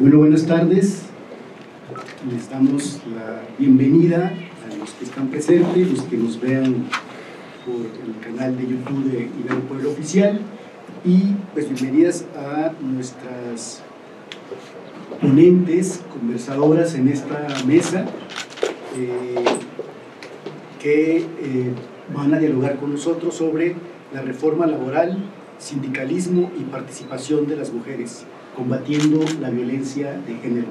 Bueno, buenas tardes. Les damos la bienvenida a los que están presentes, los que nos vean por el canal de YouTube de Ibero Pueblo Oficial y pues bienvenidas a nuestras ponentes, conversadoras en esta mesa eh, que eh, van a dialogar con nosotros sobre la reforma laboral, sindicalismo y participación de las mujeres, combatiendo la violencia de género.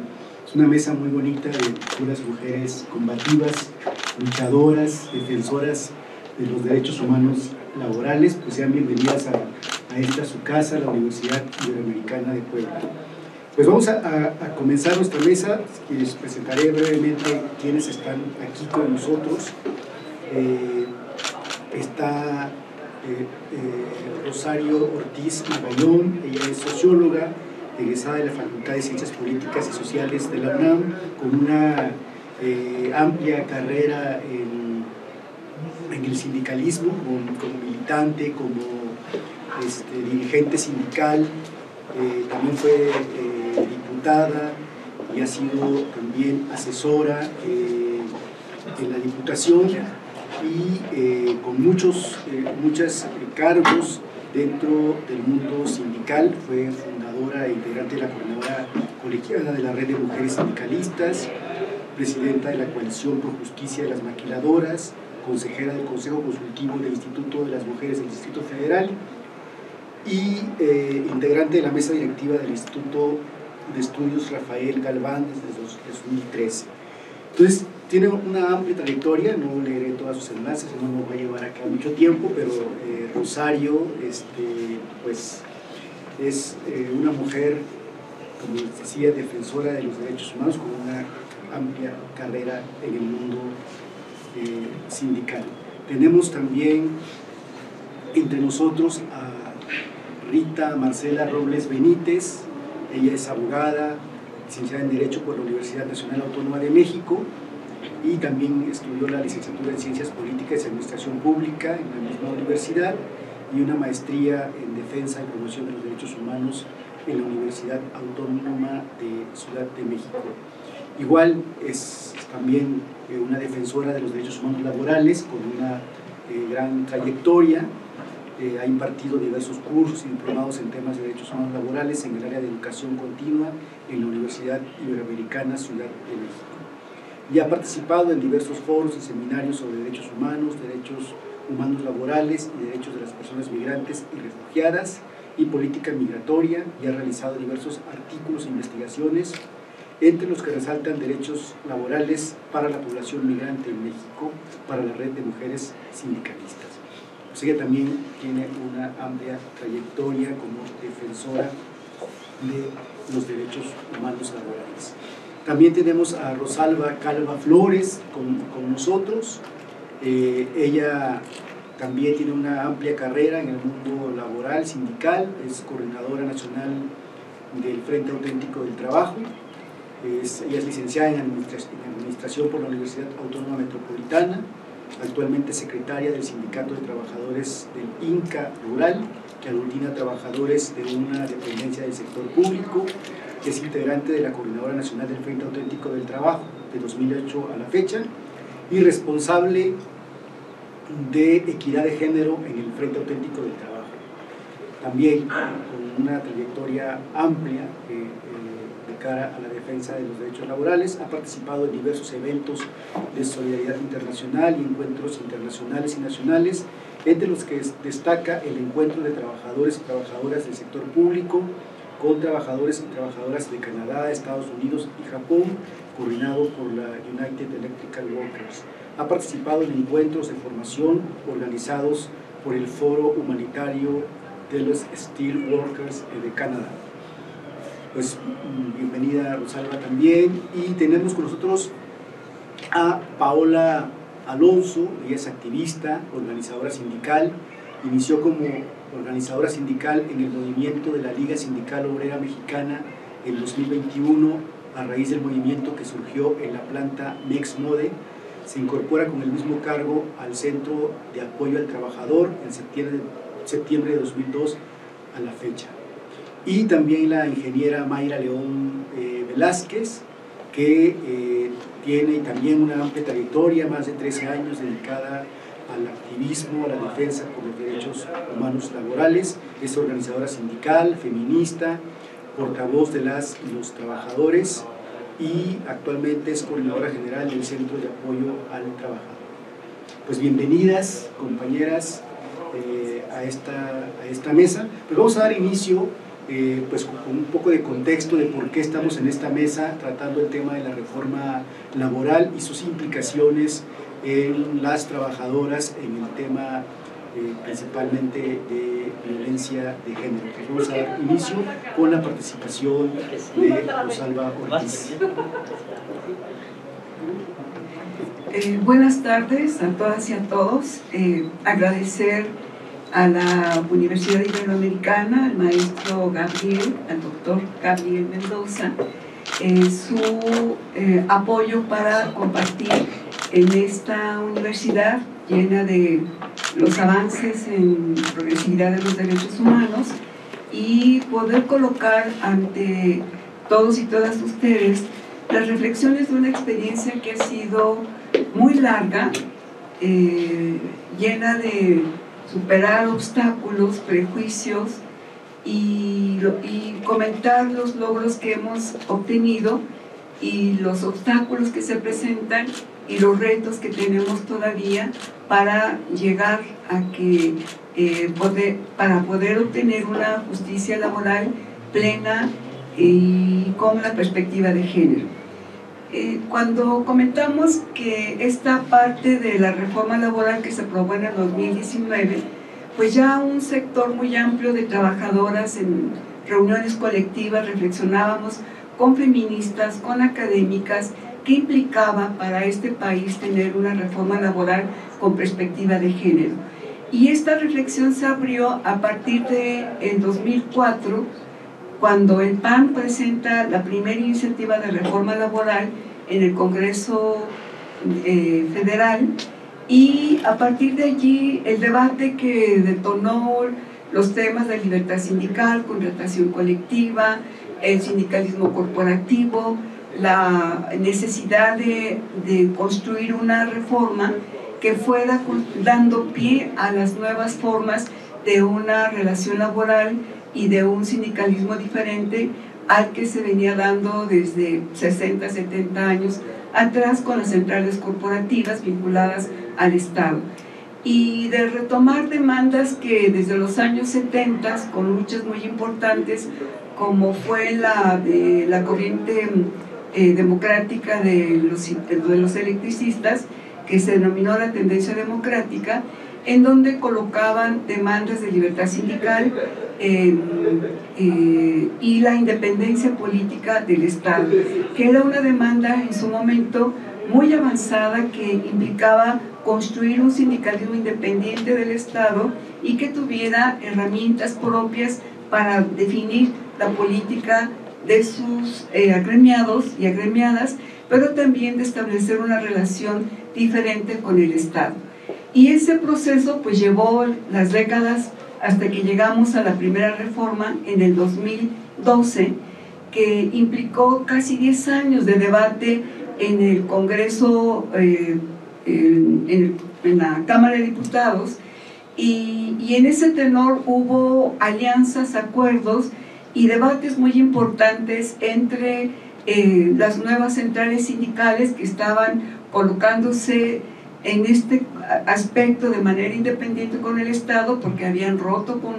Es una mesa muy bonita de puras mujeres combativas, luchadoras, defensoras de los derechos humanos laborales, pues sean bienvenidas a, esta su casa, la Universidad Iberoamericana de Puebla. Pues vamos a, comenzar nuestra mesa, les presentaré brevemente quiénes están aquí con nosotros. Eh, está eh, eh, Rosario Ortiz Magallón, ella es socióloga, egresada de la Facultad de Ciencias Políticas y Sociales de la UNAM, con una eh, amplia carrera en, en, el sindicalismo, como, militante, como este, dirigente sindical, también fue diputada y ha sido también asesora en la Diputación y eh, con muchos eh, muchos eh, cargos dentro del mundo sindical. Fue fundadora e integrante de la coordinadora colegiada de la Red de Mujeres Sindicalistas, presidenta de la Coalición por Justicia de las Maquiladoras, consejera del Consejo Consultivo del Instituto de las Mujeres del Distrito Federal y integrante de la mesa directiva del Instituto de Estudios Rafael Galván desde 2013. Entonces, tiene una amplia trayectoria, no leeré todas sus enlaces, no nos va a llevar acá mucho tiempo, pero eh, Rosario este, pues, es eh, una mujer, como les decía, defensora de los derechos humanos con una amplia carrera en el mundo eh, sindical. Tenemos también entre nosotros a Rita Marcela Robles Benítez, ella es abogada, licenciada en Derecho por la Universidad Nacional Autónoma de México, y también estudió la licenciatura en Ciencias Políticas y Administración Pública en la misma universidad y una maestría en Defensa y Promoción de los Derechos Humanos en la Universidad Autónoma de Ciudad de México. Igual es también eh, una defensora de los derechos humanos laborales con una eh, gran trayectoria. Eh, ha impartido diversos cursos y diplomados en temas de derechos humanos laborales en el área de educación continua en la Universidad Iberoamericana Ciudad de México y ha participado en diversos foros y seminarios sobre derechos humanos, derechos humanos laborales y derechos de las personas migrantes y refugiadas y política migratoria y ha realizado diversos artículos e investigaciones, entre los que resaltan derechos laborales para la población migrante en México, para la red de mujeres sindicalistas. O ella también tiene una amplia trayectoria como defensora de los derechos humanos laborales. También tenemos a Rosalba Calva Flores con, con nosotros. Eh, ella también tiene una amplia carrera en el mundo laboral, sindical, es coordinadora nacional del Frente Auténtico del Trabajo. Es, ella es licenciada en administración, por la Universidad Autónoma Metropolitana, actualmente secretaria del Sindicato de Trabajadores del INCA Rural, que aglutina trabajadores de una dependencia del sector público es integrante de la Coordinadora Nacional del Frente Auténtico del Trabajo de 2008 a la fecha y responsable de equidad de género en el Frente Auténtico del Trabajo. También con una trayectoria amplia eh, eh, de cara a la defensa de los derechos laborales, ha participado en diversos eventos de solidaridad internacional y encuentros internacionales y nacionales, entre los que destaca el encuentro de trabajadores y trabajadoras del sector público, con trabajadores y trabajadoras de Canadá, Estados Unidos y Japón, coordinado por la United Electrical Workers. Ha participado en encuentros de formación organizados por el Foro Humanitario de los Steel Workers de Canadá. Pues mm, bienvenida Rosalba también y tenemos con nosotros a Paola Alonso, ella es activista, organizadora sindical, inició como organizadora sindical en el movimiento de la Liga Sindical Obrera Mexicana en 2021 a raíz del movimiento que surgió en la planta Mexmode. Se incorpora con el mismo cargo al Centro de Apoyo al Trabajador en septiembre, septiembre de 2002 a la fecha. Y también la ingeniera Mayra León eh, Velázquez, que eh, tiene también una amplia trayectoria, más de 13 años dedicada al activismo, a la defensa por los derechos humanos laborales, es organizadora sindical, feminista, portavoz de las y los trabajadores y actualmente es coordinadora general del Centro de Apoyo al Trabajador. Pues bienvenidas, compañeras, eh, a, esta, a esta mesa. Pues vamos a dar inicio eh, pues con un poco de contexto de por qué estamos en esta mesa tratando el tema de la reforma laboral y sus implicaciones en las trabajadoras en el tema eh, principalmente de violencia de género. vamos a dar inicio con la participación de Rosalba Ortiz. Eh, buenas tardes a todas y a todos. Eh, agradecer a la Universidad Iberoamericana, al maestro Gabriel, al doctor Gabriel Mendoza, su apoyo para compartir en esta universidad llena de los avances en progresividad de los derechos humanos y poder colocar ante todos y todas ustedes las reflexiones de una experiencia que ha sido muy larga, eh, llena de superar obstáculos, prejuicios y, y comentar los logros que hemos obtenido y los obstáculos que se presentan y los retos que tenemos todavía para llegar a que eh, poder, para poder obtener una justicia laboral plena y con la perspectiva de género. Eh, cuando comentamos que esta parte de la reforma laboral que se aprobó en el 2019, pues ya un sector muy amplio de trabajadoras en reuniones colectivas reflexionábamos con feministas, con académicas, qué implicaba para este país tener una reforma laboral con perspectiva de género. Y esta reflexión se abrió a partir de en 2004, cuando el PAN presenta la primera iniciativa de reforma laboral en el Congreso eh, Federal y a partir de allí el debate que detonó los temas de libertad sindical, contratación colectiva, el sindicalismo corporativo, la necesidad de, construir una reforma que fuera dando pie a las nuevas formas de una relación laboral y de un sindicalismo diferente al que se venía dando desde 60, 70 años atrás con las centrales corporativas vinculadas al Estado. Y de retomar demandas que desde los años 70, con luchas muy importantes, como fue la de la corriente eh, democrática de los, de los electricistas, que se denominó la tendencia democrática, en donde colocaban demandas de libertad sindical em, eh, y la independencia política del Estado, que era una demanda en su momento muy avanzada que implicaba construir un sindicalismo independiente del Estado y que tuviera herramientas propias para definir la política de sus eh, agremiados y agremiadas, pero también de establecer una relación diferente con el Estado. Y ese proceso pues llevó las décadas hasta que llegamos a la primera reforma en el 2012, que implicó casi 10 años de debate en el Congreso, eh, en, la Cámara de Diputados, y, y en ese tenor hubo alianzas, acuerdos, y debates muy importantes entre eh, las nuevas centrales sindicales que estaban colocándose en este aspecto de manera independiente con el Estado porque habían roto con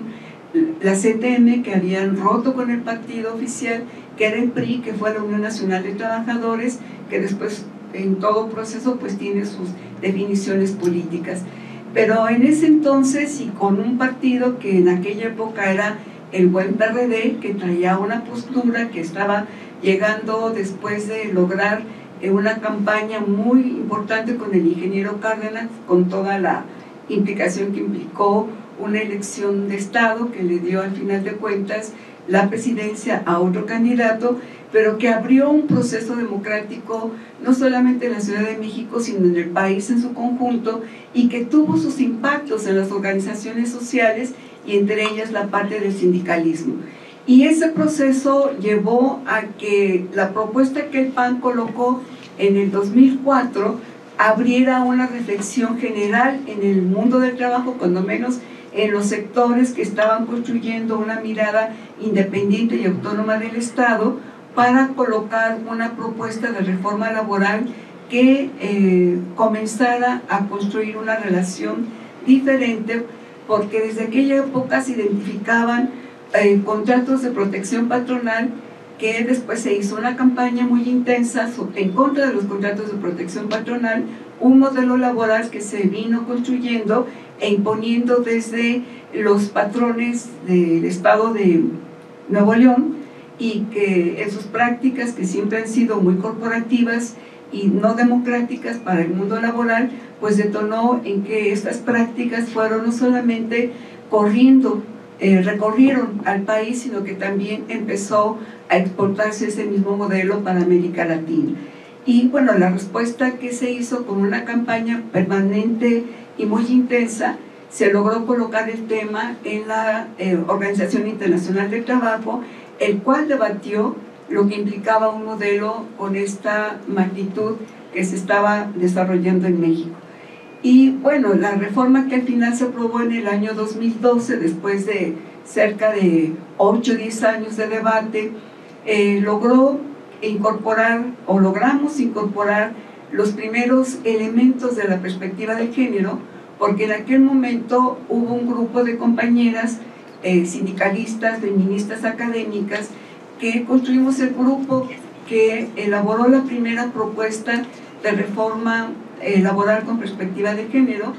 la CTM, que habían roto con el partido oficial, que era el PRI, que fue la Unión Nacional de Trabajadores, que después en todo proceso pues tiene sus definiciones políticas. Pero en ese entonces y con un partido que en aquella época era el buen PRD, que traía una postura que estaba llegando después de lograr eh, una campaña muy importante con el ingeniero Cárdenas, con toda la implicación que implicó una elección de Estado que le dio al final de cuentas la presidencia a otro candidato, pero que abrió un proceso democrático no solamente en la Ciudad de México, sino en el país en su conjunto, y que tuvo sus impactos en las organizaciones sociales y entre ellas la parte del sindicalismo. Y ese proceso llevó a que la propuesta que el PAN colocó en el 2004 abriera una reflexión general en el mundo del trabajo, cuando menos en los sectores que estaban construyendo una mirada independiente y autónoma del Estado para colocar una propuesta de reforma laboral que eh, comenzara a construir una relación diferente, porque desde aquella época se identificaban eh, contratos de protección patronal que después se hizo una campaña muy intensa en contra de los contratos de protección patronal, un modelo laboral que se vino construyendo e imponiendo desde los patrones del Estado de Nuevo León y que en sus prácticas, que siempre han sido muy corporativas y no democráticas para el mundo laboral, pues detonó en que estas prácticas fueron no solamente corriendo, eh, recorrieron al país, sino que también empezó a exportarse ese mismo modelo para América Latina. Y bueno, la respuesta que se hizo con una campaña permanente y muy intensa, se logró colocar el tema en la eh, Organización Internacional del Trabajo, el cual debatió lo que implicaba un modelo con esta magnitud que se estaba desarrollando en México. Y bueno, la reforma que al final se aprobó en el año 2012, después de cerca de 8 o 10 años de debate, eh, logró incorporar o logramos incorporar los primeros elementos de la perspectiva de género, porque en aquel momento hubo un grupo de compañeras eh, sindicalistas, feministas académicas, que construimos el grupo que elaboró la primera propuesta de reforma eh, laboral con perspectiva de género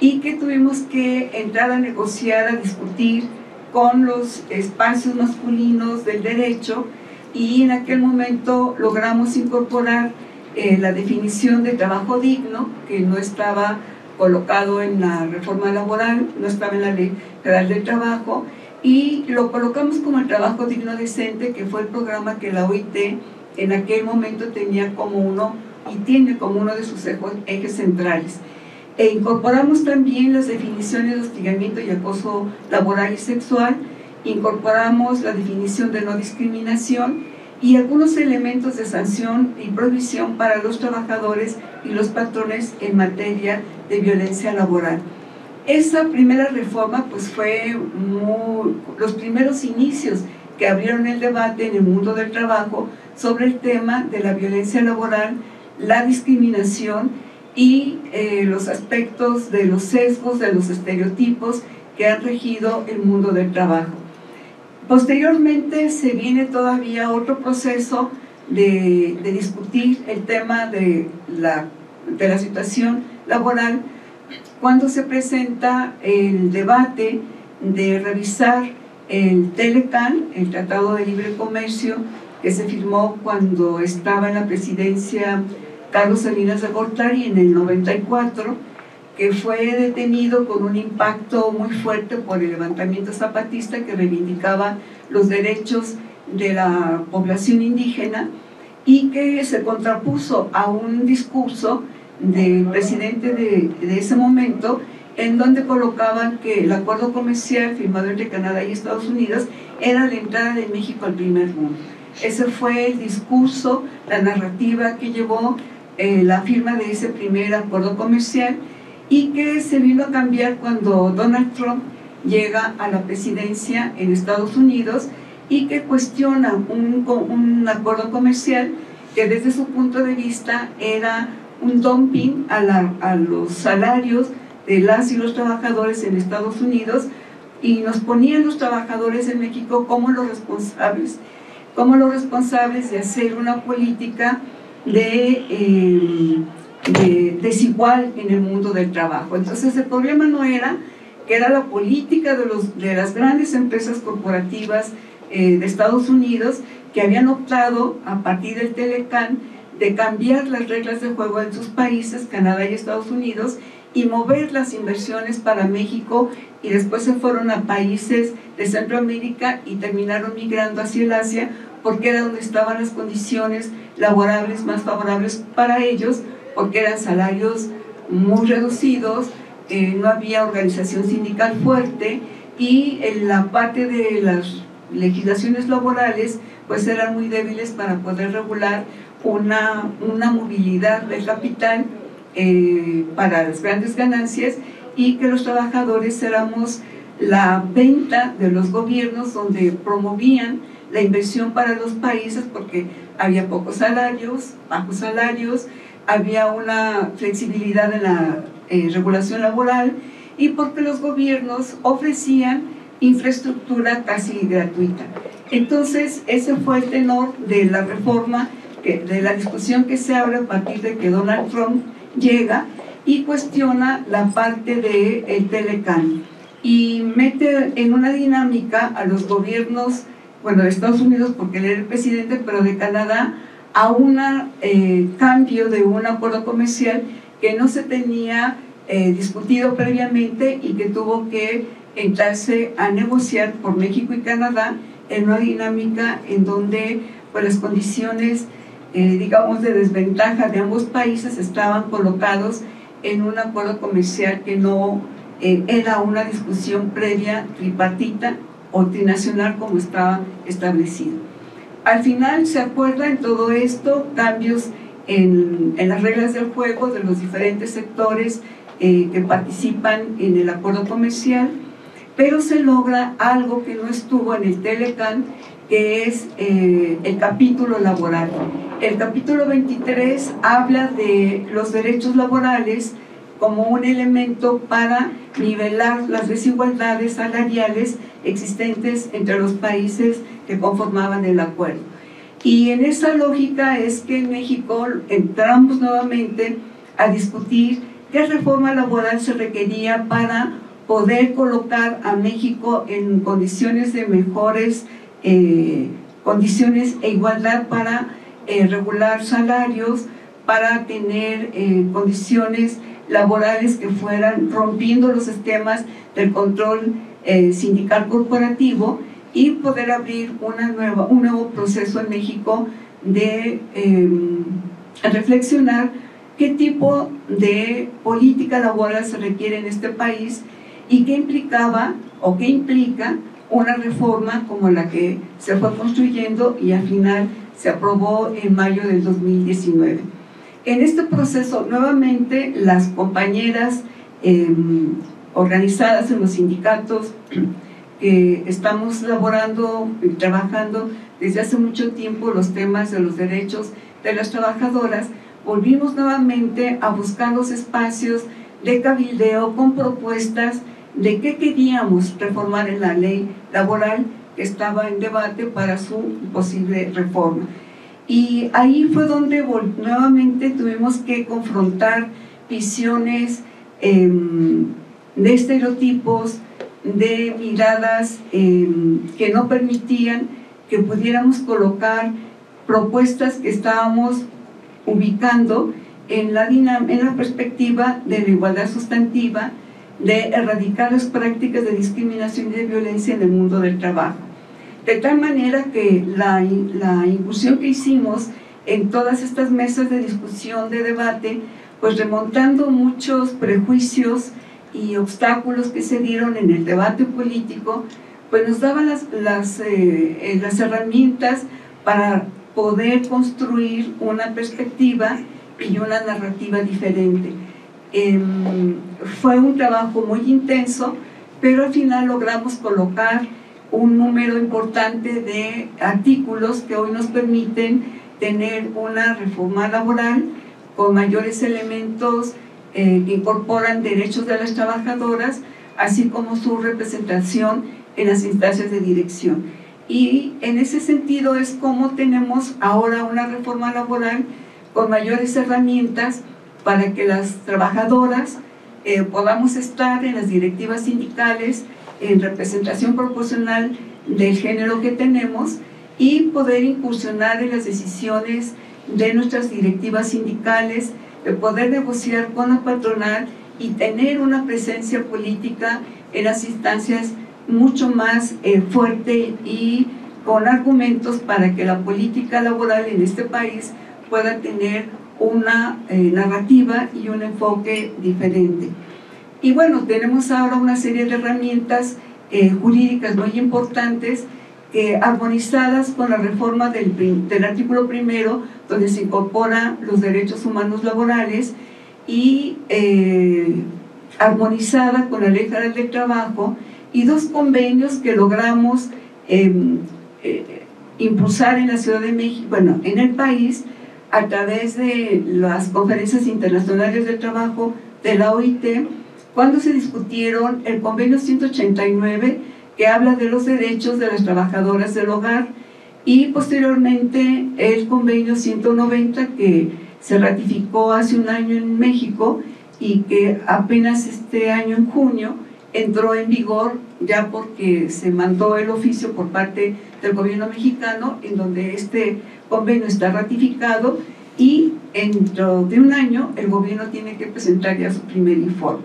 y que tuvimos que entrar a negociar, a discutir con los espacios masculinos del derecho y en aquel momento logramos incorporar eh, la definición de trabajo digno, que no estaba colocado en la reforma laboral, no estaba en la ley federal del trabajo, y lo colocamos como el trabajo digno decente, que fue el programa que la OIT en aquel momento tenía como uno y tiene como uno de sus ejes centrales. E incorporamos también las definiciones de hostigamiento y acoso laboral y sexual, incorporamos la definición de no discriminación y algunos elementos de sanción y prohibición para los trabajadores y los patrones en materia de violencia laboral. Esa primera reforma pues fue los primeros inicios que abrieron el debate en el mundo del trabajo sobre el tema de la violencia laboral, la discriminación y eh, los aspectos de los sesgos, de los estereotipos que han regido el mundo del trabajo. Posteriormente se viene todavía otro proceso de, discutir el tema de la, de la situación laboral cuando se presenta el debate de revisar el Telecan, el Tratado de Libre Comercio, que se firmó cuando estaba en la presidencia Carlos Salinas de Gortari en el 94, que fue detenido con un impacto muy fuerte por el levantamiento zapatista que reivindicaba los derechos de la población indígena y que se contrapuso a un discurso del presidente de, de, ese momento en donde colocaban que el acuerdo comercial firmado entre Canadá y Estados Unidos era la entrada de México al primer mundo. Ese fue el discurso, la narrativa que llevó eh, la firma de ese primer acuerdo comercial y que se vino a cambiar cuando Donald Trump llega a la presidencia en Estados Unidos y que cuestiona un, un acuerdo comercial que desde su punto de vista era un dumping a, los salarios de las y los trabajadores en Estados Unidos y nos ponían los trabajadores en México como los responsables, como los responsables de hacer una política de de, desigual en el mundo del trabajo. Entonces el problema no era que era la política de las grandes empresas corporativas eh, de Estados Unidos que habían optado a partir del Telecan de cambiar las reglas de juego en sus países, Canadá y Estados Unidos, y mover las inversiones para México y después se fueron a países de Centroamérica y terminaron migrando hacia el Asia porque era donde estaban las condiciones laborables más favorables para ellos porque eran salarios muy reducidos, eh, no había organización sindical fuerte y en la parte de las legislaciones laborales pues eran muy débiles para poder regular una, una movilidad del capital eh, para las grandes ganancias y que los trabajadores éramos la venta de los gobiernos donde promovían la inversión para los países porque había pocos salarios, bajos salarios, había una flexibilidad en la eh, regulación laboral y porque los gobiernos ofrecían infraestructura casi gratuita. Entonces, ese fue el tenor de la reforma, de la discusión que se abre a partir de que Donald Trump llega y cuestiona la parte del el Telecán y mete en una dinámica a los gobiernos, bueno, de Estados Unidos porque él era el presidente, pero de Canadá, a un eh, cambio de un acuerdo comercial que no se tenía eh, discutido previamente y que tuvo que entrarse a negociar por México y Canadá en una dinámica en donde pues, las condiciones, eh, digamos, de desventaja de ambos países estaban colocados en un acuerdo comercial que no eh, era una discusión previa tripartita o trinacional como estaba establecido. Al final se acuerda en todo esto cambios en, en las reglas del juego de los diferentes sectores eh, que participan en el acuerdo comercial, pero se logra algo que no estuvo en el Telecan, que es eh, el capítulo laboral. El capítulo 23 habla de los derechos laborales como un elemento para nivelar las desigualdades salariales existentes entre los países que conformaban el acuerdo. Y en esa lógica es que en México entramos nuevamente a discutir qué reforma laboral se requería para poder colocar a México en condiciones de mejores eh, condiciones e igualdad para eh, regular salarios, para tener eh, condiciones laborales que fueran rompiendo los sistemas del control sindical corporativo y poder abrir una nueva, un nuevo proceso en México de em, reflexionar qué tipo de política laboral se requiere en este país y qué implicaba o qué implica una reforma como la que se fue construyendo y al final se aprobó en mayo del 2019. En este proceso, nuevamente, las compañeras em, organizadas en los sindicatos que estamos laborando y trabajando desde hace mucho tiempo los temas de los derechos de las trabajadoras, volvimos nuevamente a buscar los espacios de cabildeo con propuestas de qué queríamos reformar en la ley laboral que estaba en debate para su posible reforma. Y ahí fue donde nuevamente tuvimos que confrontar visiones em, de estereotipos, de miradas em, que no permitían que pudiéramos colocar propuestas que estábamos ubicando en la, en la perspectiva de la igualdad sustantiva, de erradicar las prácticas de discriminación y de violencia en el mundo del trabajo. De tal manera que la, la incursión que hicimos en todas estas mesas de discusión, de debate, pues remontando muchos prejuicios y obstáculos que se dieron en el debate político, pues nos daban las, las, eh, eh, las herramientas para poder construir una perspectiva y una narrativa diferente. Em, fue un trabajo muy intenso, pero al final logramos colocar un número importante de artículos que hoy nos permiten tener una reforma laboral con mayores elementos eh, que incorporan derechos de las trabajadoras, así como su representación en las instancias de dirección. Y en ese sentido es como tenemos ahora una reforma laboral con mayores herramientas para que las trabajadoras eh, podamos estar en las directivas sindicales, en representación proporcional del género que tenemos y poder incursionar en las decisiones de nuestras directivas sindicales, de poder negociar con la patronal y tener una presencia política en las instancias mucho más eh, fuerte y con argumentos para que la política laboral en este país pueda tener una eh, narrativa y un enfoque diferente. Y bueno, tenemos ahora una serie de herramientas eh, jurídicas muy importantes que armonizadas con la reforma del, artículo primero, donde se incorporan los derechos humanos laborales, y eh, armonizada con la Ley Federal del Trabajo, y dos convenios que logramos em, eh, impulsar en la Ciudad de México, bueno, en el país, a través de las conferencias internacionales del trabajo de la OIT, cuando se discutieron el convenio 189 que habla de los derechos de las trabajadoras del hogar y posteriormente el convenio 190 que se ratificó hace un año en México y que apenas este año en junio entró en vigor ya porque se mandó el oficio por parte del gobierno mexicano en donde este convenio está ratificado y dentro de un año el gobierno tiene que presentar ya su primer informe.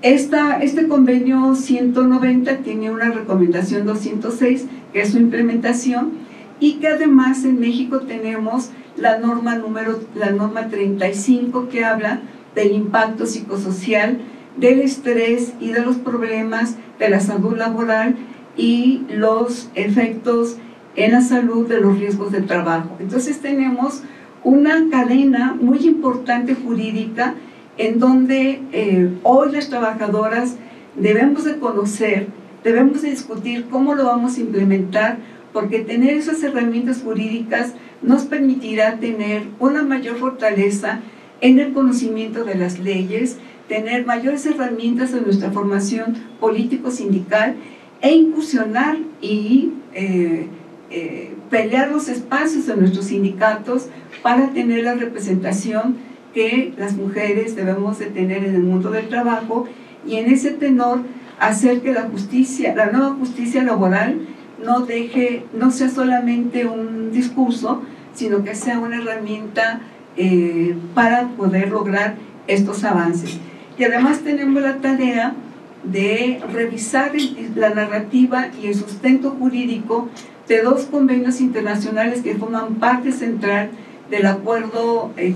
Esta, este convenio 190 tiene una recomendación 206 que es su implementación y que además en México tenemos la norma número la norma 35 que habla del impacto psicosocial del estrés y de los problemas de la salud laboral y los efectos en la salud de los riesgos de trabajo. Entonces tenemos una cadena muy importante jurídica en donde eh, hoy las trabajadoras debemos de conocer, debemos de discutir cómo lo vamos a implementar, porque tener esas herramientas jurídicas nos permitirá tener una mayor fortaleza en el conocimiento de las leyes, tener mayores herramientas en nuestra formación político-sindical e incursionar y eh, eh, pelear los espacios de nuestros sindicatos para tener la representación que las mujeres debemos de tener en el mundo del trabajo y en ese tenor hacer que la justicia, la nueva justicia laboral no deje, no sea solamente un discurso, sino que sea una herramienta eh, para poder lograr estos avances. Y además tenemos la tarea de revisar la narrativa y el sustento jurídico de dos convenios internacionales que forman parte central del acuerdo eh,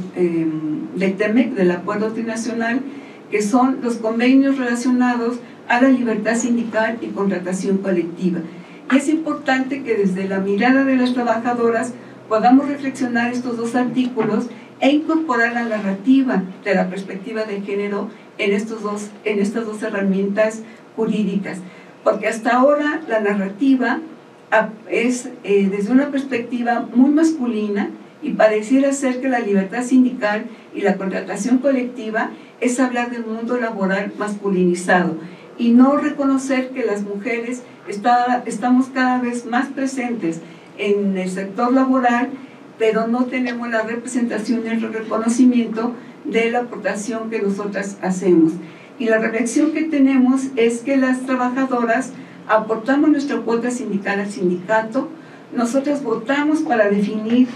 del TEMEC, del acuerdo internacional, que son los convenios relacionados a la libertad sindical y contratación colectiva. Y es importante que desde la mirada de las trabajadoras podamos reflexionar estos dos artículos e incorporar la narrativa de la perspectiva de género en, estos dos, en estas dos herramientas jurídicas. Porque hasta ahora la narrativa es eh, desde una perspectiva muy masculina y pareciera ser que la libertad sindical y la contratación colectiva es hablar de un mundo laboral masculinizado y no reconocer que las mujeres está, estamos cada vez más presentes en el sector laboral pero no tenemos la representación y el reconocimiento de la aportación que nosotras hacemos. Y la reflexión que tenemos es que las trabajadoras aportamos nuestra cuota sindical al sindicato, nosotras votamos para definir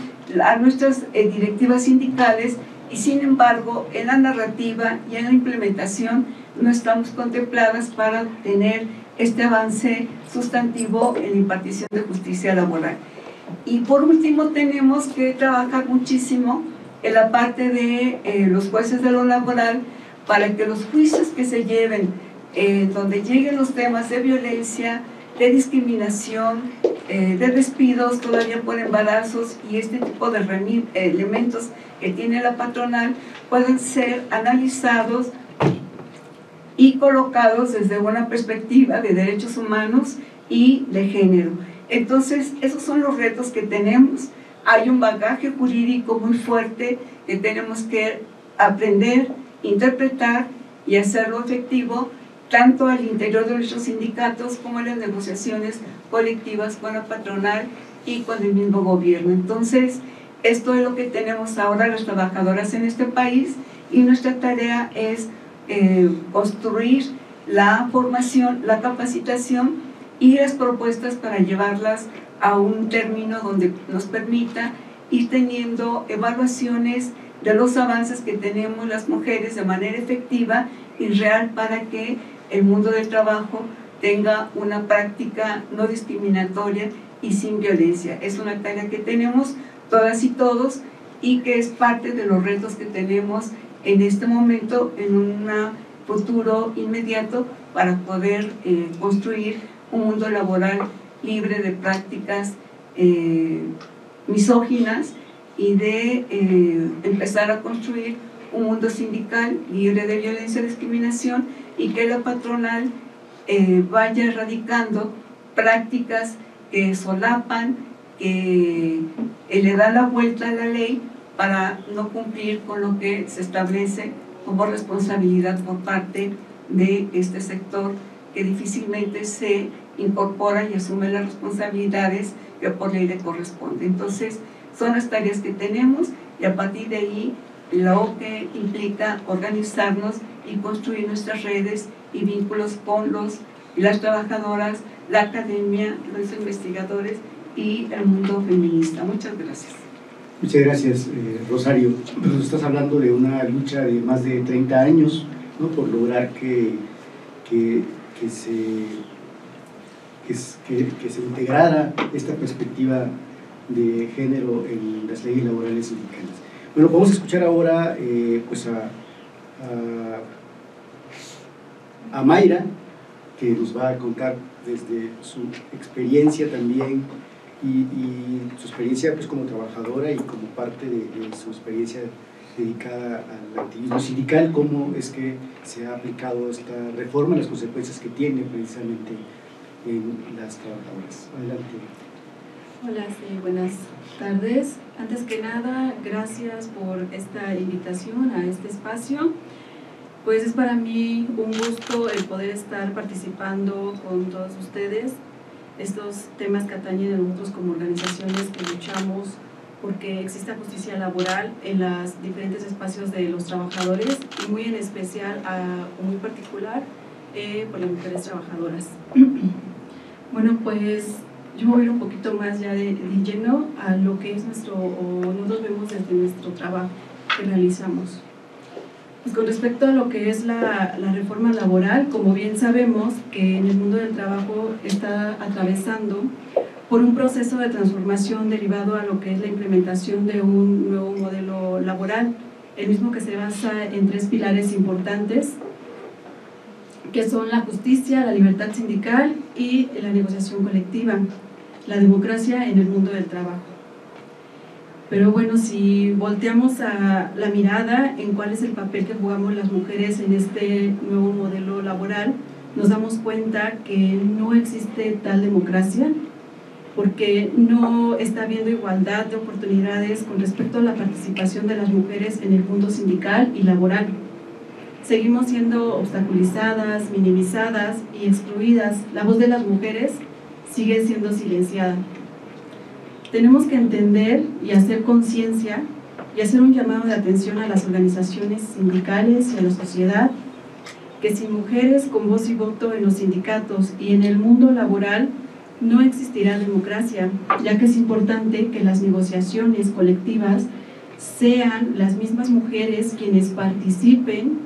a nuestras eh, directivas sindicales y sin embargo en la narrativa y en la implementación no estamos contempladas para tener este avance sustantivo en la impartición de justicia laboral. Y por último tenemos que trabajar muchísimo en la parte de eh, los jueces de lo laboral para que los juicios que se lleven, eh, donde lleguen los temas de violencia, de discriminación, eh, de despidos todavía por embarazos y este tipo de elementos que tiene la patronal, pueden ser analizados y colocados desde una perspectiva de derechos humanos y de género. Entonces, esos son los retos que tenemos. Hay un bagaje jurídico muy fuerte que tenemos que aprender, interpretar y hacerlo efectivo tanto al interior de nuestros sindicatos como en las negociaciones colectivas con la patronal y con el mismo gobierno. Entonces, esto es lo que tenemos ahora las trabajadoras en este país y nuestra tarea es eh, construir la formación, la capacitación y las propuestas para llevarlas a un término donde nos permita ir teniendo evaluaciones de los avances que tenemos las mujeres de manera efectiva y real para que el mundo del trabajo tenga una práctica no discriminatoria y sin violencia. Es una tarea que tenemos todas y todos y que es parte de los retos que tenemos en este momento, en un futuro inmediato, para poder eh, construir un mundo laboral libre de prácticas eh, misóginas y de eh, empezar a construir un mundo sindical libre de violencia y discriminación y que la patronal eh, vaya erradicando prácticas que solapan, que le da la vuelta a la ley para no cumplir con lo que se establece como responsabilidad por parte de este sector que difícilmente se incorpora y asume las responsabilidades que por ley le corresponde. Entonces, son las tareas que tenemos y a partir de ahí lo que implica organizarnos y construir nuestras redes y vínculos con los, las trabajadoras, la academia, los investigadores y el mundo feminista. Muchas gracias. Muchas gracias, eh, Rosario. Nos estás hablando de una lucha de más de 30 años ¿no? por lograr que, que, que se, que, que, se integrara esta perspectiva de género en las leyes laborales sindicales. Bueno, vamos a escuchar ahora eh, pues a, a, Mayra, que nos va a contar desde su experiencia también y, su experiencia pues, como trabajadora y como parte de, su experiencia dedicada al activismo sindical, cómo es que se ha aplicado esta reforma, las consecuencias que tiene precisamente en las trabajadoras. Adelante. Hola, buenas tardes. Antes que nada, gracias por esta invitación a este espacio. Pues es para mí un gusto el poder estar participando con todos ustedes estos temas que atañen a nosotros como organizaciones que luchamos porque exista justicia laboral en los diferentes espacios de los trabajadores y muy en especial, a, muy particular, eh, por las mujeres trabajadoras. bueno, pues yo voy a ir un poquito más ya de, lleno a lo que es nuestro, o nosotros vemos desde nuestro trabajo que realizamos. Pues con respecto a lo que es la, la, reforma laboral, como bien sabemos que en el mundo del trabajo está atravesando por un proceso de transformación derivado a lo que es la implementación de un nuevo modelo laboral, el mismo que se basa en tres pilares importantes, que son la justicia, la libertad sindical y la negociación colectiva, la democracia en el mundo del trabajo. Pero bueno, si volteamos a la mirada en cuál es el papel que jugamos las mujeres en este nuevo modelo laboral, nos damos cuenta que no existe tal democracia porque no está habiendo igualdad de oportunidades con respecto a la participación de las mujeres en el mundo sindical y laboral. Seguimos siendo obstaculizadas, minimizadas y excluidas. La voz de las mujeres sigue siendo silenciada tenemos que entender y hacer conciencia y hacer un llamado de atención a las organizaciones sindicales y a la sociedad, que sin mujeres con voz y voto en los sindicatos y en el mundo laboral no existirá democracia, ya que es importante que las negociaciones colectivas sean las mismas mujeres quienes participen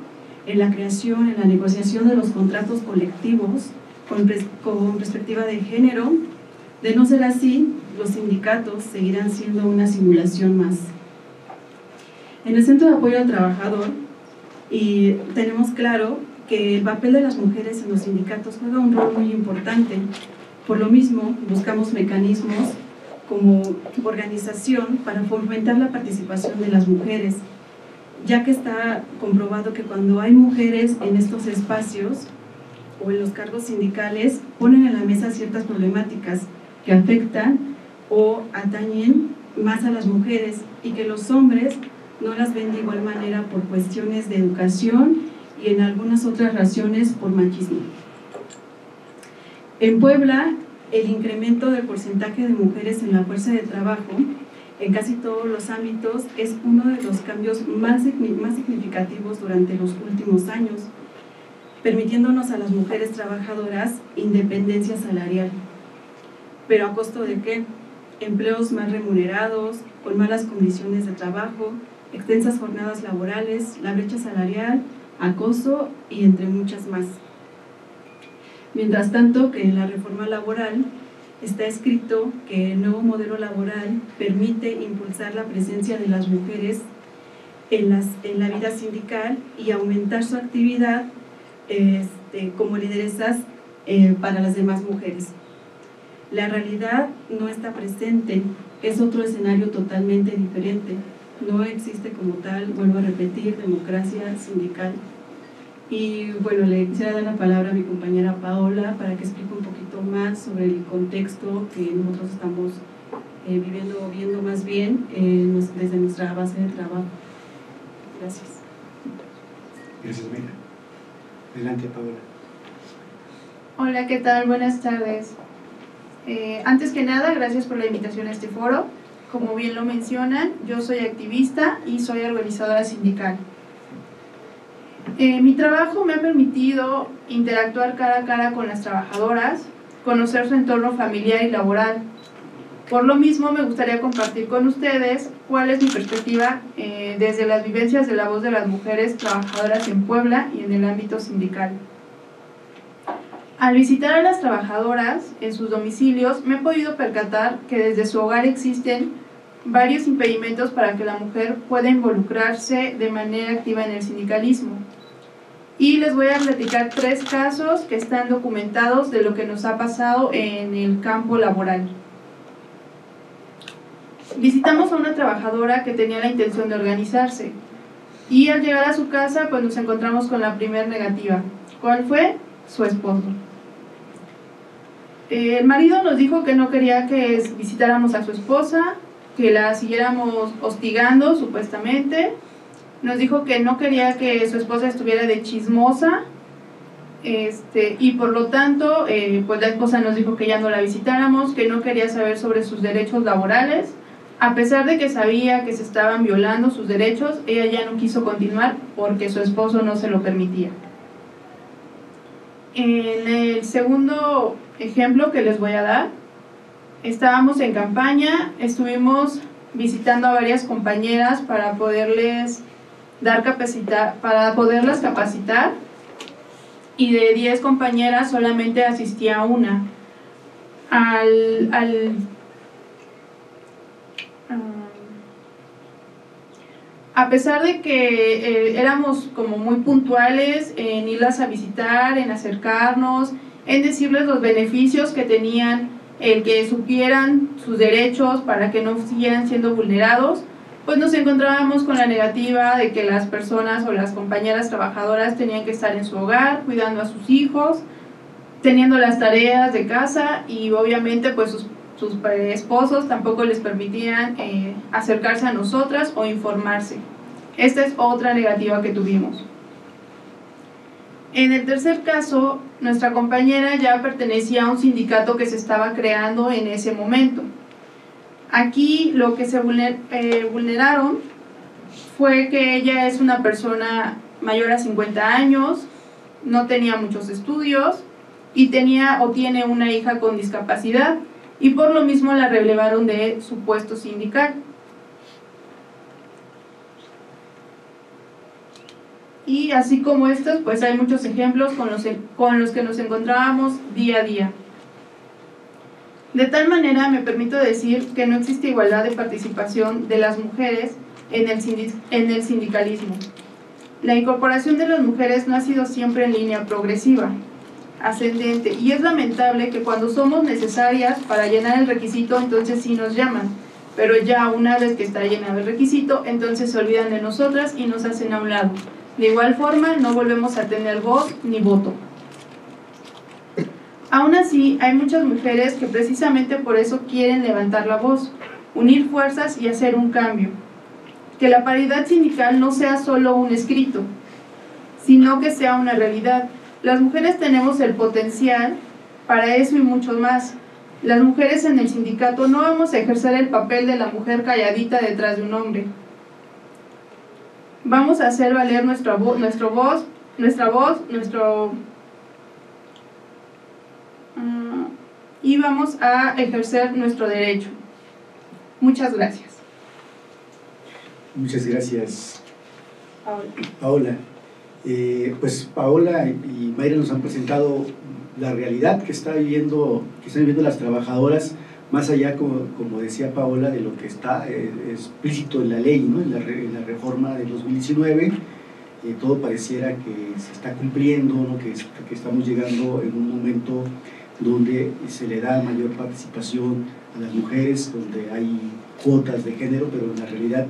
en la creación, en la negociación de los contratos colectivos con, con perspectiva de género. De no ser así, los sindicatos seguirán siendo una simulación más. En el Centro de Apoyo al Trabajador, y tenemos claro que el papel de las mujeres en los sindicatos juega un rol muy importante. Por lo mismo, buscamos mecanismos como organización para fomentar la participación de las mujeres, ya que está comprobado que cuando hay mujeres en estos espacios o en los cargos sindicales, ponen en la mesa ciertas problemáticas que afectan o atañen más a las mujeres y que los hombres no las ven de igual manera por cuestiones de educación y en algunas otras razones por machismo. En Puebla, el incremento del porcentaje de mujeres en la fuerza de trabajo en casi todos los ámbitos es uno de los cambios más, más significativos durante los últimos años, permitiéndonos a las mujeres trabajadoras independencia salarial. ¿Pero a costo de qué? Empleos más remunerados, con malas condiciones de trabajo, extensas jornadas laborales, la brecha salarial, acoso y entre muchas más. Mientras tanto, que en la reforma laboral está escrito que el nuevo modelo laboral permite impulsar la presencia de las mujeres en, las, en la vida sindical y aumentar su actividad este, como lideresas eh, para las demás mujeres. La realidad no está presente, es otro escenario totalmente diferente. No existe como tal, vuelvo a repetir, democracia sindical. Y bueno, le quisiera dar la palabra a mi compañera Paola para que explique un poquito más sobre el contexto que nosotros estamos eh, viviendo, viendo más bien eh, desde nuestra base de trabajo. Gracias. Gracias, Mira. Adelante, Paola. Hola, ¿qué tal? Buenas tardes. Eh, antes que nada, gracias por la invitación a este foro. Como bien lo mencionan, yo soy activista y soy organizadora sindical. Eh, mi trabajo me ha permitido interactuar cara a cara con las trabajadoras, conocer su entorno familiar y laboral. Por lo mismo, me gustaría compartir con ustedes cuál es mi perspectiva eh, desde las vivencias de la voz de las mujeres trabajadoras en Puebla y en el ámbito sindical. Al visitar a las trabajadoras en sus domicilios, me he podido percatar que desde su hogar existen varios impedimentos para que la mujer pueda involucrarse de manera activa en el sindicalismo. Y les voy a platicar tres casos que están documentados de lo que nos ha pasado en el campo laboral. Visitamos a una trabajadora que tenía la intención de organizarse y al llegar a su casa pues nos encontramos con la primera negativa. ¿Cuál fue? Su esposo. Eh, el marido nos dijo que no quería que visitáramos a su esposa, que la siguiéramos hostigando supuestamente. Nos dijo que no quería que su esposa estuviera de chismosa. Este, y por lo tanto, eh, pues la esposa nos dijo que ya no la visitáramos, que no quería saber sobre sus derechos laborales. A pesar de que sabía que se estaban violando sus derechos, ella ya no quiso continuar porque su esposo no se lo permitía. En el segundo ejemplo que les voy a dar, estábamos en campaña, estuvimos visitando a varias compañeras para poderles dar capacitar, para poderlas capacitar y de 10 compañeras solamente asistía una. Al, al a pesar de que eh, éramos como muy puntuales en irlas a visitar, en acercarnos, en decirles los beneficios que tenían el que supieran sus derechos para que no siguieran siendo vulnerados, pues nos encontrábamos con la negativa de que las personas o las compañeras trabajadoras tenían que estar en su hogar, cuidando a sus hijos, teniendo las tareas de casa y obviamente pues sus, esposos tampoco les permitían eh, acercarse a nosotras o informarse. Esta es otra negativa que tuvimos. En el tercer caso, nuestra compañera ya pertenecía a un sindicato que se estaba creando en ese momento. Aquí lo que se eh, vulneraron fue que ella es una persona mayor a 50 años, no tenía muchos estudios y tenía o tiene una hija con discapacidad y por lo mismo la relevaron de su puesto sindical. y así como estos, pues hay muchos ejemplos con los, con los que nos encontrábamos día a día. De tal manera me permito decir que no existe igualdad de participación de las mujeres en el, en el sindicalismo. La incorporación de las mujeres no ha sido siempre en línea progresiva, ascendente, y es lamentable que cuando somos necesarias para llenar el requisito, entonces sí nos llaman, pero ya una vez que está llenado el requisito, entonces se olvidan de nosotras y nos hacen a un lado de igual forma, no volvemos a tener voz ni voto. Aún así, hay muchas mujeres que precisamente por eso quieren levantar la voz, unir fuerzas y hacer un cambio. Que la paridad sindical no sea solo un escrito, sino que sea una realidad. Las mujeres tenemos el potencial para eso y mucho más. Las mujeres en el sindicato no vamos a ejercer el papel de la mujer calladita detrás de un hombre vamos a hacer valer nuestra, voz, nuestro voz, nuestra voz, nuestro... Mm, y vamos a ejercer nuestro derecho. Muchas gracias. Muchas gracias, Paola. Paola. Eh, pues Paola y Mayra nos han presentado la realidad que, está que están viviendo las trabajadoras más allá, como, decía Paola, de lo que está eh, explícito en la ley, ¿no? en, la, reforma de 2019, eh, todo pareciera que se está cumpliendo, que, que, estamos llegando en un momento donde se le da mayor participación a las mujeres, donde hay cuotas de género, pero en la realidad,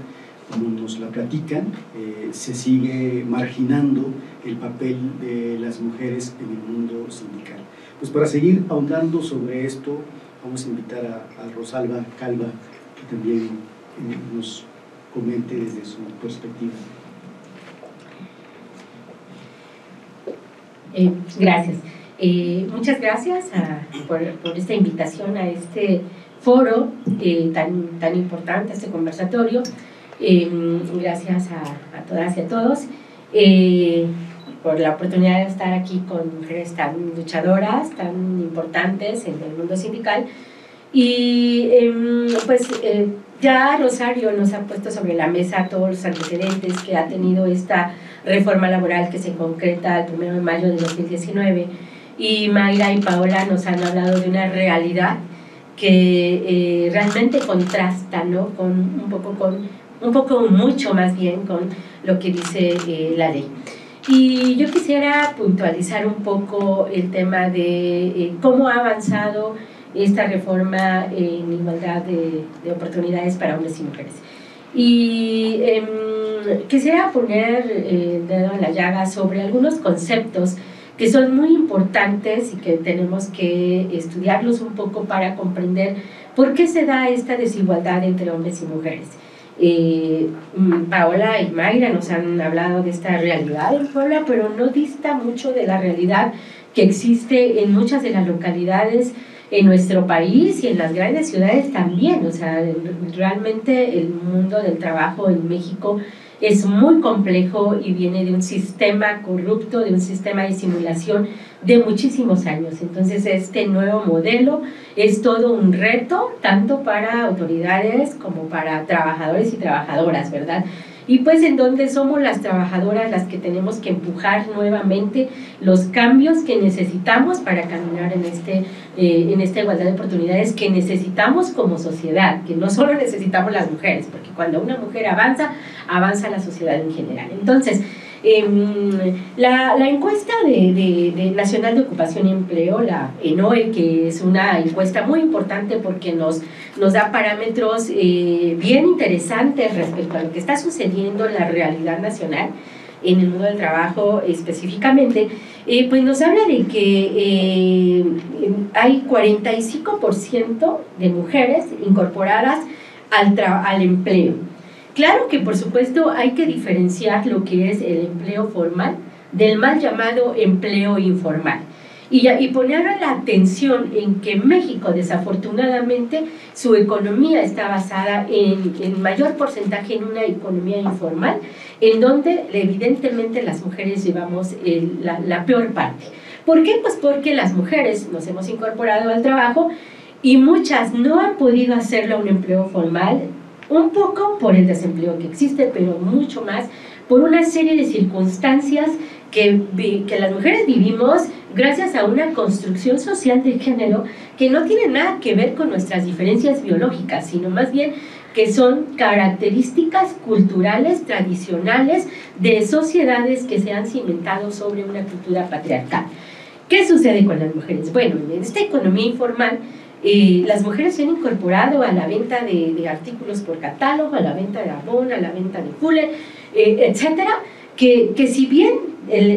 como nos la platican, eh, se sigue marginando el papel de las mujeres en el mundo sindical. Pues para seguir ahondando sobre esto, vamos a invitar a, Rosalba Calva, que también eh, nos comente desde su perspectiva. Eh, gracias. Muchas gracias por, esta invitación a este foro tan, tan importante, este conversatorio. Gracias a, todas y a todos por la oportunidad de estar aquí con mujeres tan luchadoras, tan importantes en el mundo sindical. Y em, pues ya Rosario nos ha puesto sobre la mesa todos los antecedentes que ha tenido esta reforma laboral que se concreta el 1 de mayo de 2019 y Mayra y Paola nos han hablado de una realidad que eh, realmente contrasta ¿no? con un poco con un poco mucho más bien con lo que dice eh, la ley. Y yo quisiera puntualizar un poco el tema de eh, cómo ha avanzado esta reforma en igualdad de, de oportunidades para hombres y mujeres. Y em, quisiera poner el dedo en la llaga sobre algunos conceptos que son muy importantes y que tenemos que estudiarlos un poco para comprender por qué se da esta desigualdad entre hombres y mujeres. Eh, mm, Paola y Mayra nos han hablado de esta realidad en Puebla, pero no dista mucho de la realidad que existe en muchas de las localidades en nuestro país y en las grandes ciudades también. O sea, realmente el mundo del trabajo en México es muy complejo y viene de un sistema corrupto, de un sistema de simulación de muchísimos años. Entonces, este nuevo modelo es todo un reto, tanto para autoridades como para trabajadores y trabajadoras, ¿verdad? Y pues en donde somos las trabajadoras las que tenemos que empujar nuevamente los cambios que necesitamos para caminar en, este, eh, en esta igualdad de oportunidades que necesitamos como sociedad, que no solo necesitamos las mujeres, porque cuando una mujer avanza, avanza la sociedad en general. Entonces, Em, la, encuesta de, Nacional de Ocupación y Empleo, la ENOE, que es una encuesta muy importante porque nos, nos da parámetros eh, bien interesantes respecto a lo que está sucediendo en la realidad nacional, en el mundo del trabajo específicamente, eh, pues nos habla de que eh, hay 45% de mujeres incorporadas al, al empleo. Claro que por supuesto hay que diferenciar lo que es el empleo formal del mal llamado empleo informal. Y, y poner la atención en que México, desafortunadamente, su economía está basada en, mayor porcentaje en una economía informal, en donde evidentemente las mujeres llevamos la, la peor parte. ¿Por qué? Pues porque las mujeres nos hemos incorporado al trabajo y muchas no han podido hacerlo a un empleo formal, un poco por el desempleo que existe, pero mucho más por una serie de circunstancias que, que las mujeres vivimos gracias a una construcción social de género que no tiene nada que ver con nuestras diferencias biológicas, sino más bien que son características culturales, tradicionales, de sociedades que se han cimentado sobre una cultura patriarcal. ¿Qué sucede con las mujeres? Bueno, en esta economía informal, eh, las mujeres se han incorporado a la venta de, artículos por catálogo, a la venta de Avon, a la venta de Fuller, eh, etcétera, que, que, si bien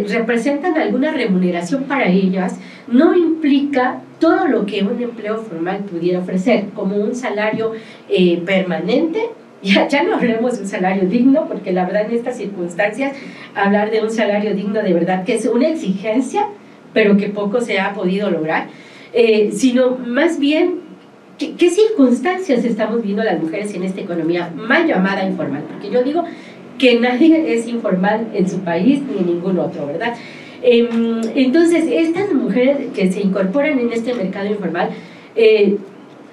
representan alguna remuneración para ellas, no implica todo lo que un empleo formal pudiera ofrecer, como un salario eh, permanente. Ya, ya no hablemos de un salario digno, porque la verdad en estas circunstancias hablar de un salario digno de verdad que es una exigencia, pero que poco se ha podido lograr eh, sino más bien ¿qué, circunstancias estamos viendo las mujeres en esta economía mal llamada informal, porque yo digo que nadie es informal en su país ni en ningún otro, ¿verdad? Em, entonces, estas mujeres que se incorporan en este mercado informal, eh,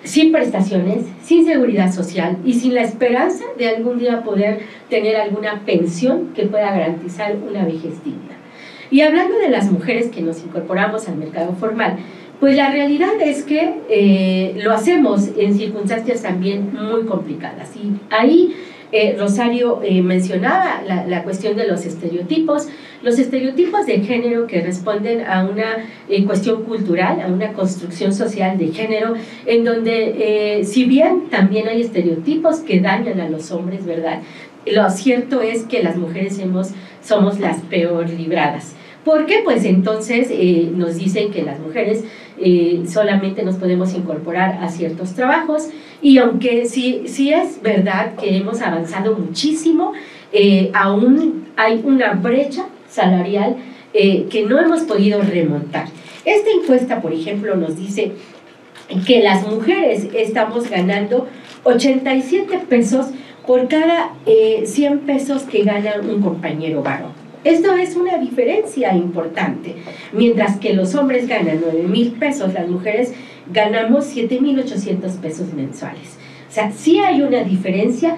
sin prestaciones, sin seguridad social y sin la esperanza de algún día poder tener alguna pensión que pueda garantizar una vejez digna. Y hablando de las mujeres que nos incorporamos al mercado formal, pues la realidad es que eh, lo hacemos en circunstancias también muy complicadas y ahí eh, Rosario eh, mencionaba la, cuestión de los estereotipos, los estereotipos de género que responden a una eh, cuestión cultural, a una construcción social de género, en donde si bien también hay estereotipos que dañan a los hombres, ¿verdad? Lo cierto es que las mujeres somos las peor libradas. ¿Por qué? Pues entonces nos dicen que las mujeres solamente nos podemos incorporar a ciertos trabajos y aunque sí, sí es verdad que hemos avanzado muchísimo, eh, aún hay una brecha salarial eh, que no hemos podido remontar. Esta encuesta, por ejemplo, nos dice que las mujeres estamos ganando 87 pesos por cada 100 eh, pesos que gana un compañero varón. Esto es una diferencia importante. Mientras que los hombres ganan 9 mil pesos, las mujeres ganamos 7.800 pesos mensuales. O sea, sí hay una diferencia.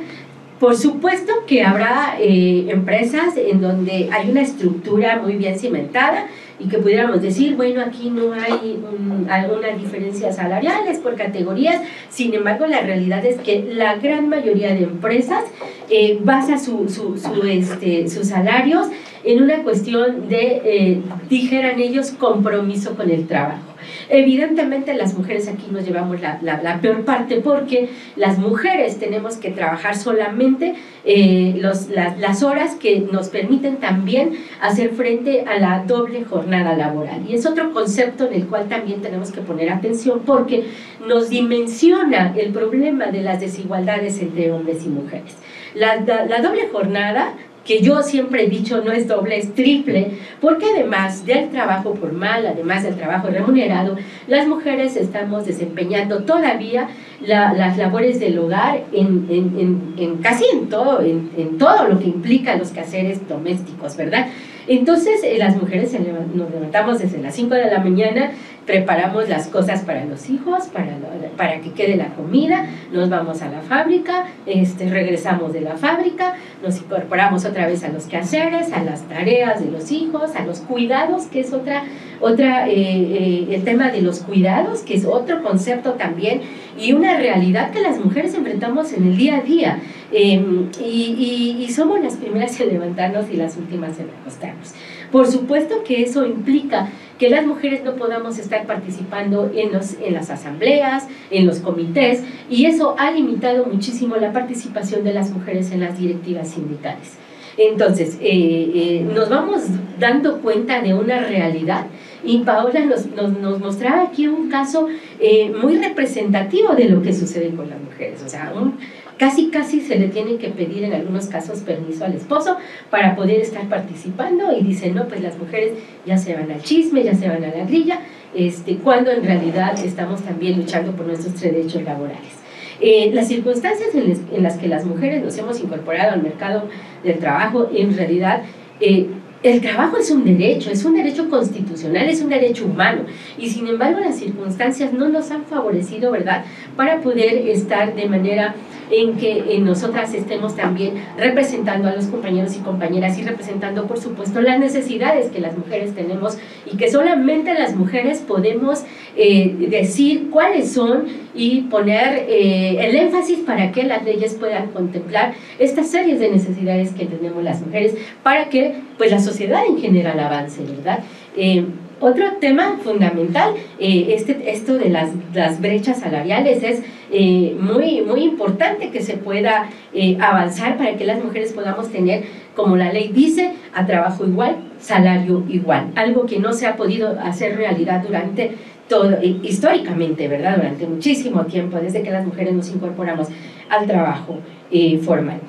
Por supuesto que habrá eh, empresas en donde hay una estructura muy bien cimentada y que pudiéramos decir, bueno, aquí no hay alguna diferencia salariales por categorías, sin embargo la realidad es que la gran mayoría de empresas eh, basa su, su, este, sus salarios en una cuestión de, eh, dijeran ellos, compromiso con el trabajo. Evidentemente las mujeres aquí nos llevamos la, la, peor parte porque las mujeres tenemos que trabajar solamente eh, los, las horas que nos permiten también hacer frente a la doble jornada laboral. Y es otro concepto en el cual también tenemos que poner atención porque nos dimensiona el problema de las desigualdades entre hombres y mujeres. La, la, doble jornada que yo siempre he dicho no es doble, es triple, porque además del trabajo formal, además del trabajo remunerado, las mujeres estamos desempeñando todavía las labores del hogar en, casi en todo, en, todo lo que implica los quehaceres domésticos, ¿verdad? Entonces, eh, las mujeres nos levantamos desde las 5 de la mañana preparamos las cosas para los hijos, para, para que quede la comida, nos vamos a la fábrica, este, regresamos de la fábrica, nos incorporamos otra vez a los quehaceres, a las tareas de los hijos, a los cuidados, que es otra, otra eh, eh, el tema de los cuidados, que es otro concepto también, y una realidad que las mujeres enfrentamos en el día a día. Em, y, y, y somos las primeras en levantarnos y las últimas en acostarnos. Por supuesto que eso implica que las mujeres no podamos estar participando en, los, en las asambleas, en los comités, y eso ha limitado muchísimo la participación de las mujeres en las directivas sindicales. Entonces, eh, eh, nos vamos dando cuenta de una realidad y Paola nos, nos, mostraba aquí un caso eh, muy representativo de lo que sucede con las mujeres. O sea, un, Casi, casi se le tiene que pedir en algunos casos permiso al esposo para poder estar participando y dice, no, pues las mujeres ya se van al chisme, ya se van a la grilla, este, cuando en realidad estamos también luchando por nuestros derechos laborales. Eh, las circunstancias en, las que las mujeres nos hemos incorporado al mercado del trabajo, en realidad, eh, el trabajo es un derecho, es un derecho constitucional, es un derecho humano y sin embargo las circunstancias no nos han favorecido, ¿verdad?, para poder estar de manera en que nosotras estemos también representando a los compañeros y compañeras y representando, por supuesto, las necesidades que las mujeres tenemos y que solamente las mujeres podemos eh, decir cuáles son y poner eh, el énfasis para que las leyes puedan contemplar estas series de necesidades que tenemos las mujeres para que pues la sociedad en general avance, ¿verdad? Eh, otro tema fundamental, este, esto de las, brechas salariales, es eh, muy, muy importante que se pueda avanzar para que las mujeres podamos tener, como la ley dice, a trabajo igual, salario igual, algo que no se ha podido hacer realidad durante todo, históricamente, ¿verdad? Durante muchísimo tiempo, desde que las mujeres nos incorporamos al trabajo formal.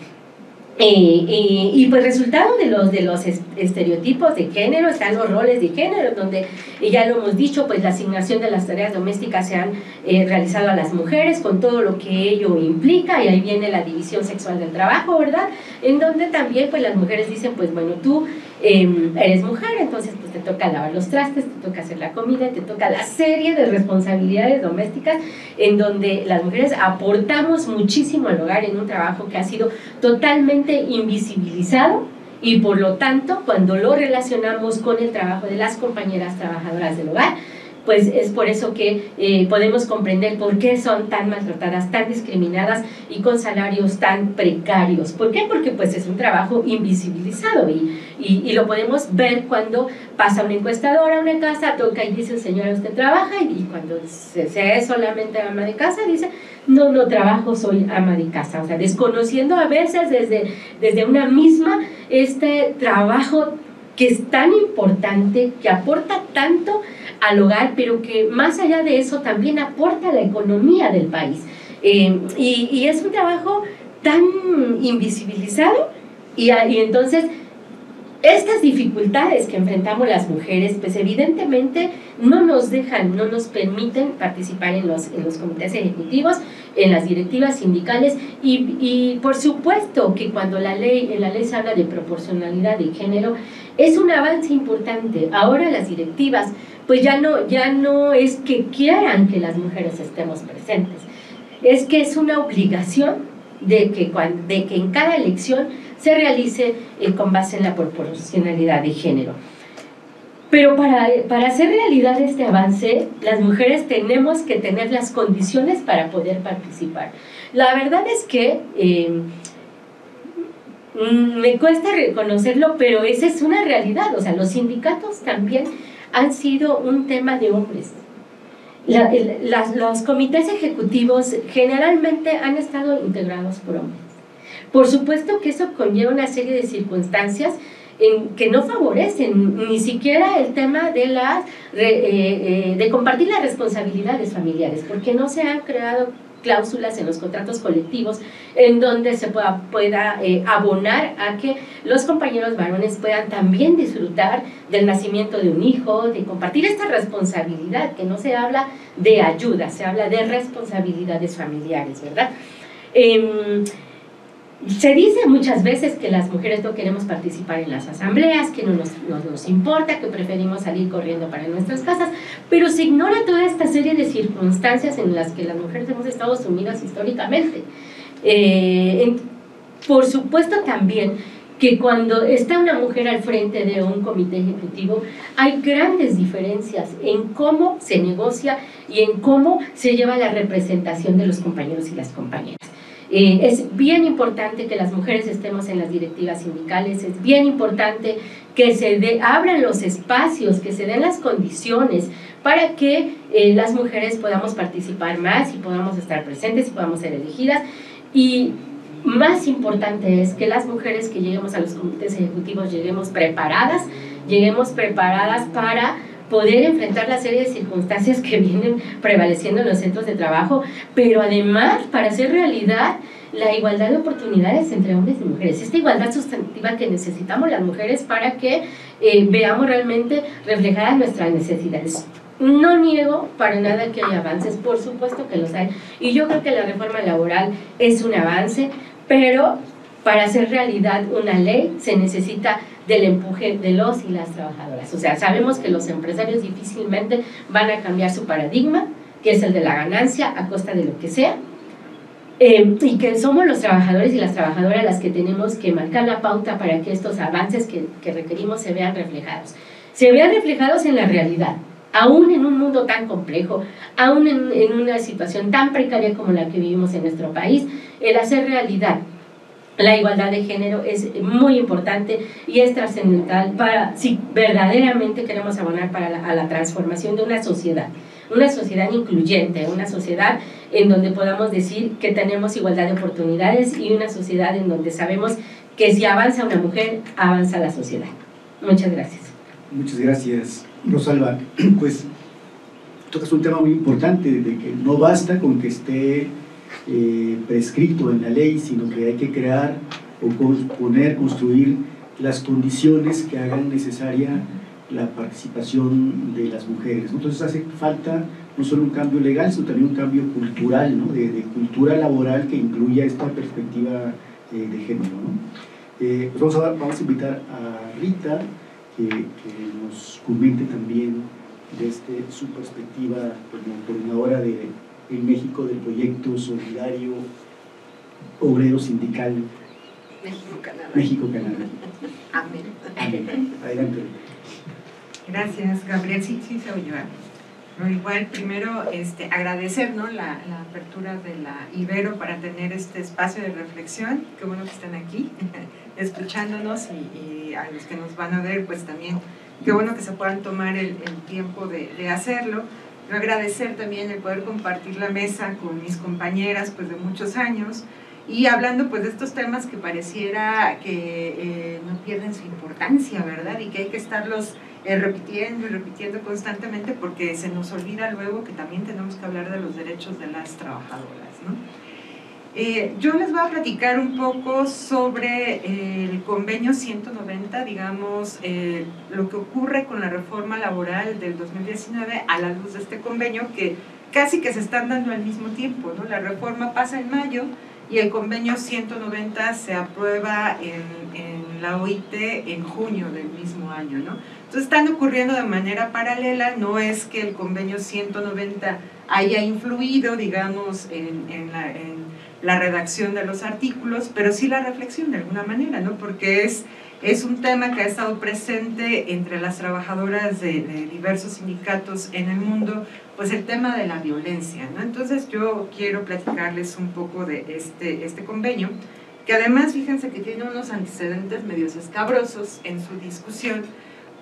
Eh, y pues resultado de los, de los estereotipos de género están los roles de género, donde ya lo hemos dicho, pues la asignación de las tareas domésticas se han eh, realizado a las mujeres con todo lo que ello implica y ahí viene la división sexual del trabajo, ¿verdad? En donde también pues las mujeres dicen, pues bueno, tú Em, eres mujer, entonces pues te toca lavar los trastes, te toca hacer la comida, te toca la serie de responsabilidades domésticas en donde las mujeres aportamos muchísimo al hogar en un trabajo que ha sido totalmente invisibilizado y por lo tanto cuando lo relacionamos con el trabajo de las compañeras trabajadoras del hogar, pues es por eso que eh, podemos comprender por qué son tan maltratadas, tan discriminadas y con salarios tan precarios. ¿Por qué? Porque pues es un trabajo invisibilizado y, y, lo podemos ver cuando pasa una encuestadora a una casa, toca y dice, señora, usted trabaja y, cuando se, se es solamente ama de casa, dice, no, no trabajo, soy ama de casa. O sea, desconociendo a veces desde, desde una misma este trabajo que es tan importante, que aporta tanto al hogar, pero que más allá de eso también aporta a la economía del país. Eh, y, es un trabajo tan invisibilizado y, y entonces estas dificultades que enfrentamos las mujeres, pues evidentemente no nos dejan, no nos permiten participar en los, en los comités ejecutivos, en las directivas sindicales y, y, por supuesto que cuando la ley, en la ley se habla de proporcionalidad de género, es un avance importante. Ahora las directivas, pues ya no, ya no es que quieran que las mujeres estemos presentes, es que es una obligación de que, de que en cada elección se realice eh, con base en la proporcionalidad de género. Pero para, para, hacer realidad este avance, las mujeres tenemos que tener las condiciones para poder participar. La verdad es que eh, mm, me cuesta reconocerlo, pero esa es una realidad. O sea, los sindicatos también han sido un tema de hombres los comités ejecutivos generalmente han estado integrados por hombres. Por supuesto que eso conlleva una serie de circunstancias que no favorecen ni siquiera el tema de, las, eh, eh, de compartir las responsabilidades familiares, porque no se han creado cláusulas en los contratos colectivos en donde se pueda, pueda eh, abonar a que los compañeros varones puedan también disfrutar del nacimiento de un hijo, de compartir esta responsabilidad, que no se habla de ayuda, se habla de responsabilidades familiares, ¿verdad? Em, se dice muchas veces que las mujeres no queremos participar en las asambleas, que no nos, nos, importa, que preferimos salir corriendo para nuestras casas, pero se ignora toda esta serie de circunstancias en las que las mujeres hemos estado sumidas históricamente. Eh, por supuesto también que cuando está una mujer al frente de un comité ejecutivo hay grandes diferencias en cómo se negocia y en cómo se lleva la representación de los compañeros y las compañeras. Es bien importante que las mujeres estemos en las directivas sindicales, es bien importante que se abran los espacios, que se den las condiciones para que eh, las mujeres podamos participar más y podamos estar presentes y podamos ser elegidas. Y más importante es que las mujeres que lleguemos a los comités ejecutivos lleguemos preparadas, lleguemos preparadas para poder enfrentar la serie de circunstancias que vienen prevaleciendo en los centros de trabajo, pero además para hacer realidad la igualdad de oportunidades entre hombres y mujeres, esta igualdad sustantiva que necesitamos las mujeres para que eh, veamos realmente reflejadas nuestras necesidades. No niego para nada que haya avances, por supuesto que los hay, y yo creo que la reforma laboral es un avance, pero para hacer realidad una ley se necesita del empuje de los y las trabajadoras. O sea, sabemos que los empresarios difícilmente van a cambiar su paradigma, que es el de la ganancia a costa de lo que sea, eh, y que somos los trabajadores y las trabajadoras las que tenemos que marcar la pauta para que estos avances que, que requerimos se vean reflejados. Se vean reflejados en la realidad, aún en un mundo tan complejo, aún en, en una situación tan precaria como la que vivimos en nuestro país, el hacer realidad la igualdad de género es muy importante y es trascendental para si verdaderamente queremos abonar para la, a la transformación de una sociedad, una sociedad incluyente, una sociedad en donde podamos decir que tenemos igualdad de oportunidades y una sociedad en donde sabemos que si avanza una mujer, avanza la sociedad. Muchas gracias. Muchas gracias, Rosalba. Pues tocas un tema muy importante de que no basta con que esté eh, prescrito en la ley, sino que hay que crear o poner, construir las condiciones que hagan necesaria la participación de las mujeres. Entonces hace falta no solo un cambio legal, sino también un cambio cultural, ¿no? de, cultura laboral que incluya esta perspectiva eh, de género. Eh, pues vamos, a, invitar a Rita que, nos comente también desde su perspectiva como coordinadora de en México del proyecto solidario obrero sindical México-Canadá. México-Canadá. Amén. Amén. Adelante. Gracias, Gabriel. Sí, sí, se oye. igual, primero este, agradecer ¿no? la, la, apertura de la Ibero para tener este espacio de reflexión. Qué bueno que están aquí escuchándonos y, a los que nos van a ver, pues también qué bueno que se puedan tomar el, el tiempo de, de, hacerlo. Agradecer también el poder compartir la mesa con mis compañeras pues, de muchos años y hablando pues de estos temas que pareciera que eh, no pierden su importancia, ¿verdad? Y que hay que estarlos eh, repitiendo y repitiendo constantemente porque se nos olvida luego que también tenemos que hablar de los derechos de las trabajadoras, ¿no? Eh, yo les voy a platicar un poco sobre el convenio 190, digamos, lo que ocurre con la reforma laboral del 2019 a la luz de este convenio que casi que se están dando al mismo tiempo, ¿no? La reforma pasa en mayo, y el convenio 190 se aprueba en, en, la OIT en junio del mismo año, ¿no? Entonces están ocurriendo de manera paralela, no es que el convenio 190 haya influido, digamos, en, en, la, en la redacción de los artículos, pero sí la reflexión de alguna manera, ¿no? Porque es es un tema que ha estado presente entre las trabajadoras de, diversos sindicatos en el mundo, pues el tema de la violencia. ¿no? Entonces yo quiero platicarles un poco de este, este convenio, que además fíjense que tiene unos antecedentes medios escabrosos en su discusión,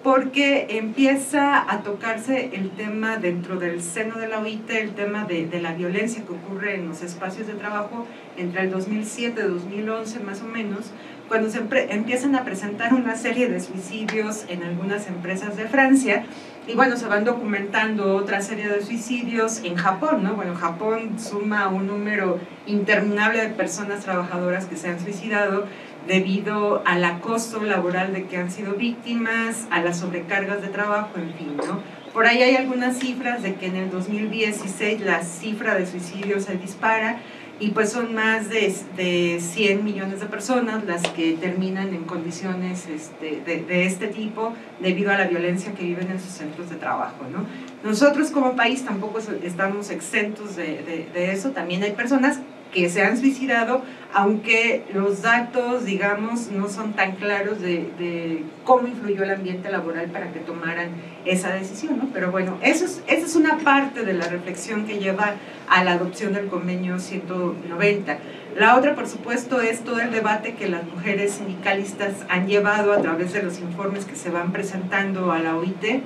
porque empieza a tocarse el tema dentro del seno de la OIT, el tema de, de la violencia que ocurre en los espacios de trabajo entre el 2007 y 2011 más o menos, cuando se empiezan a presentar una serie de suicidios en algunas empresas de Francia, y bueno, se van documentando otra serie de suicidios en Japón, ¿no? Bueno, Japón suma un número interminable de personas trabajadoras que se han suicidado debido al acoso laboral de que han sido víctimas, a las sobrecargas de trabajo, en fin, ¿no? Por ahí hay algunas cifras de que en el 2016 la cifra de suicidios se dispara, y pues son más de, de 100 millones de personas las que terminan en condiciones este, de, de, este tipo debido a la violencia que viven en sus centros de trabajo. ¿no? Nosotros como país tampoco estamos exentos de, de eso, también hay personas que se han suicidado, aunque los datos, digamos, no son tan claros de, cómo influyó el ambiente laboral para que tomaran esa decisión, ¿no? Pero bueno, eso es, esa es una parte de la reflexión que lleva a la adopción del convenio 190. La otra, por supuesto, es todo el debate que las mujeres sindicalistas han llevado a través de los informes que se van presentando a la OIT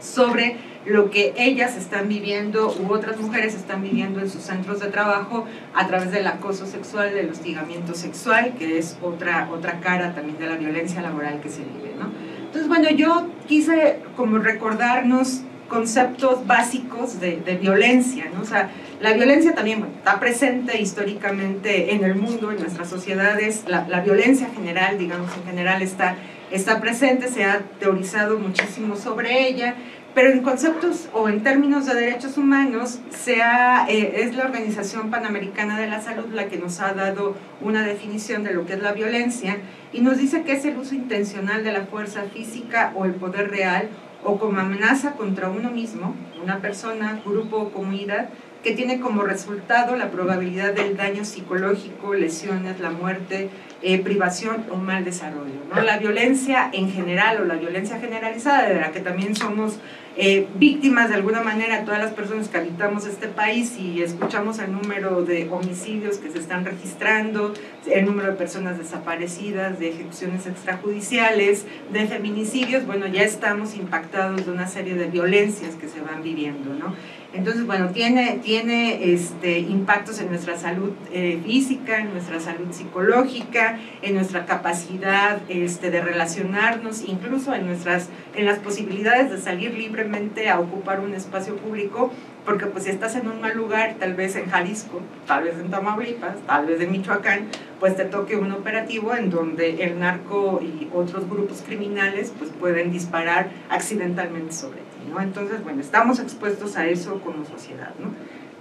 sobre lo que ellas están viviendo u otras mujeres están viviendo en sus centros de trabajo a través del acoso sexual, del hostigamiento sexual, que es otra, otra cara también de la violencia laboral que se vive. ¿no? Entonces, bueno, yo quise como recordarnos conceptos básicos de, de violencia, ¿no? O sea, la violencia también bueno, está presente históricamente en el mundo, en nuestras sociedades, la, la violencia general, digamos, en general está, está presente, se ha teorizado muchísimo sobre ella, pero en conceptos o en términos de derechos humanos, eh, es la Organización Panamericana de la Salud la que nos ha dado una definición de lo que es la violencia y nos dice que es el uso intencional de la fuerza física o el poder real o como amenaza contra uno mismo, una persona, grupo o comunidad, que tiene como resultado la probabilidad del daño psicológico, lesiones, la muerte, eh, privación o mal desarrollo. ¿no? La violencia en general o la violencia generalizada, de la que también somos eh, víctimas de alguna manera todas las personas que habitamos este país y escuchamos el número de homicidios que se están registrando, el número de personas desaparecidas, de ejecuciones extrajudiciales, de feminicidios, bueno, ya estamos impactados de una serie de violencias que se van viviendo, ¿no? Entonces, bueno, tiene, tiene este, impactos en nuestra salud eh, física, en nuestra salud psicológica, en nuestra capacidad este, de relacionarnos, incluso en, nuestras, en las posibilidades de salir libremente a ocupar un espacio público, porque pues si estás en un mal lugar, tal vez en Jalisco, tal vez en Tamaulipas, tal vez en Michoacán, pues te toque un operativo en donde el narco y otros grupos criminales pues pueden disparar accidentalmente sobre ti. Entonces, bueno, estamos expuestos a eso como sociedad, ¿no?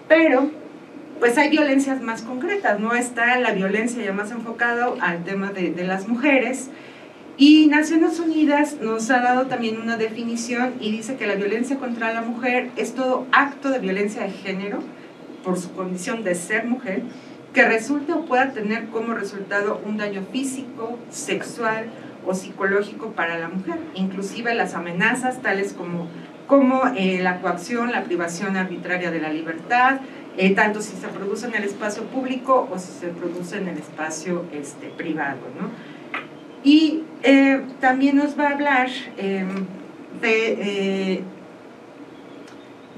Pero, pues hay violencias más concretas, ¿no? Está la violencia ya más enfocada al tema de, de las mujeres, y Naciones Unidas nos ha dado también una definición y dice que la violencia contra la mujer es todo acto de violencia de género por su condición de ser mujer que resulte o pueda tener como resultado un daño físico, sexual o psicológico para la mujer, inclusive las amenazas tales como como eh, la coacción, la privación arbitraria de la libertad, eh, tanto si se produce en el espacio público o si se produce en el espacio este, privado. ¿no? Y eh, también nos va a hablar em, de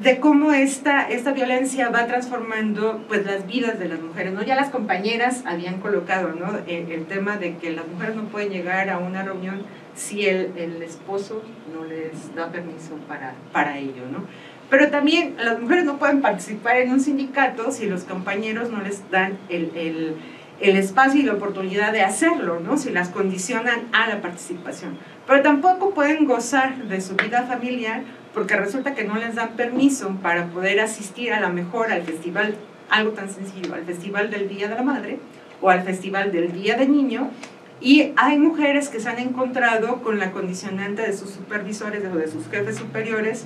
de cómo esta, esta violencia va transformando pues, las vidas de las mujeres. ¿no? Ya las compañeras habían colocado ¿no? el, tema de que las mujeres no pueden llegar a una reunión si el, el esposo no les da permiso para, para ello. ¿no? Pero también las mujeres no pueden participar en un sindicato si los compañeros no les dan el, el, el espacio y la oportunidad de hacerlo, ¿no? si las condicionan a la participación. Pero tampoco pueden gozar de su vida familiar porque resulta que no les dan permiso para poder asistir a la mejor al festival, algo tan sencillo, al festival del Día de la Madre o al festival del Día del Niño. Y hay mujeres que se han encontrado con la condicionante de sus supervisores o de sus jefes superiores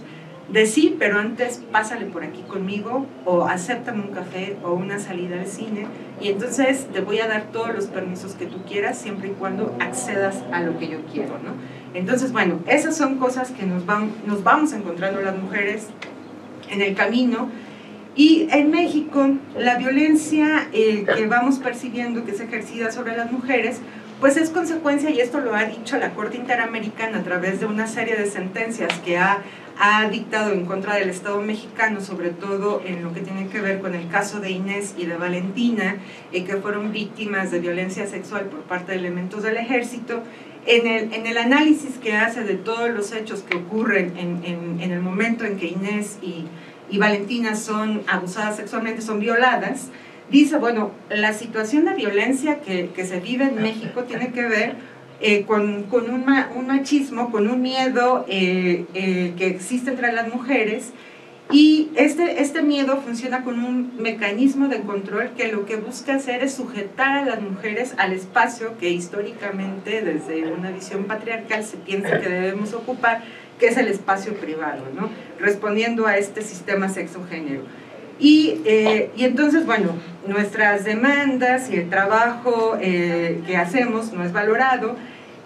de sí, pero antes pásale por aquí conmigo o acéptame un café o una salida al cine y entonces te voy a dar todos los permisos que tú quieras siempre y cuando accedas a lo que yo quiero, ¿no? Entonces, bueno, esas son cosas que nos, van, nos vamos encontrando las mujeres en el camino. Y en México, la violencia eh, que vamos percibiendo que es ejercida sobre las mujeres, pues es consecuencia, y esto lo ha dicho la Corte Interamericana a través de una serie de sentencias que ha, ha dictado en contra del Estado mexicano, sobre todo en lo que tiene que ver con el caso de Inés y de Valentina, eh, que fueron víctimas de violencia sexual por parte de elementos del ejército, en el, en el, análisis que hace de todos los hechos que ocurren en, en, en el momento en que Inés y, y, Valentina son abusadas sexualmente, son violadas, dice, bueno, la situación de violencia que, que se vive en México tiene que ver eh, con, con un, un, machismo, con un miedo eh, eh, que existe entre las mujeres y este, este miedo funciona con un mecanismo de control que lo que busca hacer es sujetar a las mujeres al espacio que históricamente desde una visión patriarcal se piensa que debemos ocupar, que es el espacio privado, ¿no? respondiendo a este sistema sexo-género. Y, eh, y, entonces, bueno, nuestras demandas y el trabajo eh, que hacemos no es valorado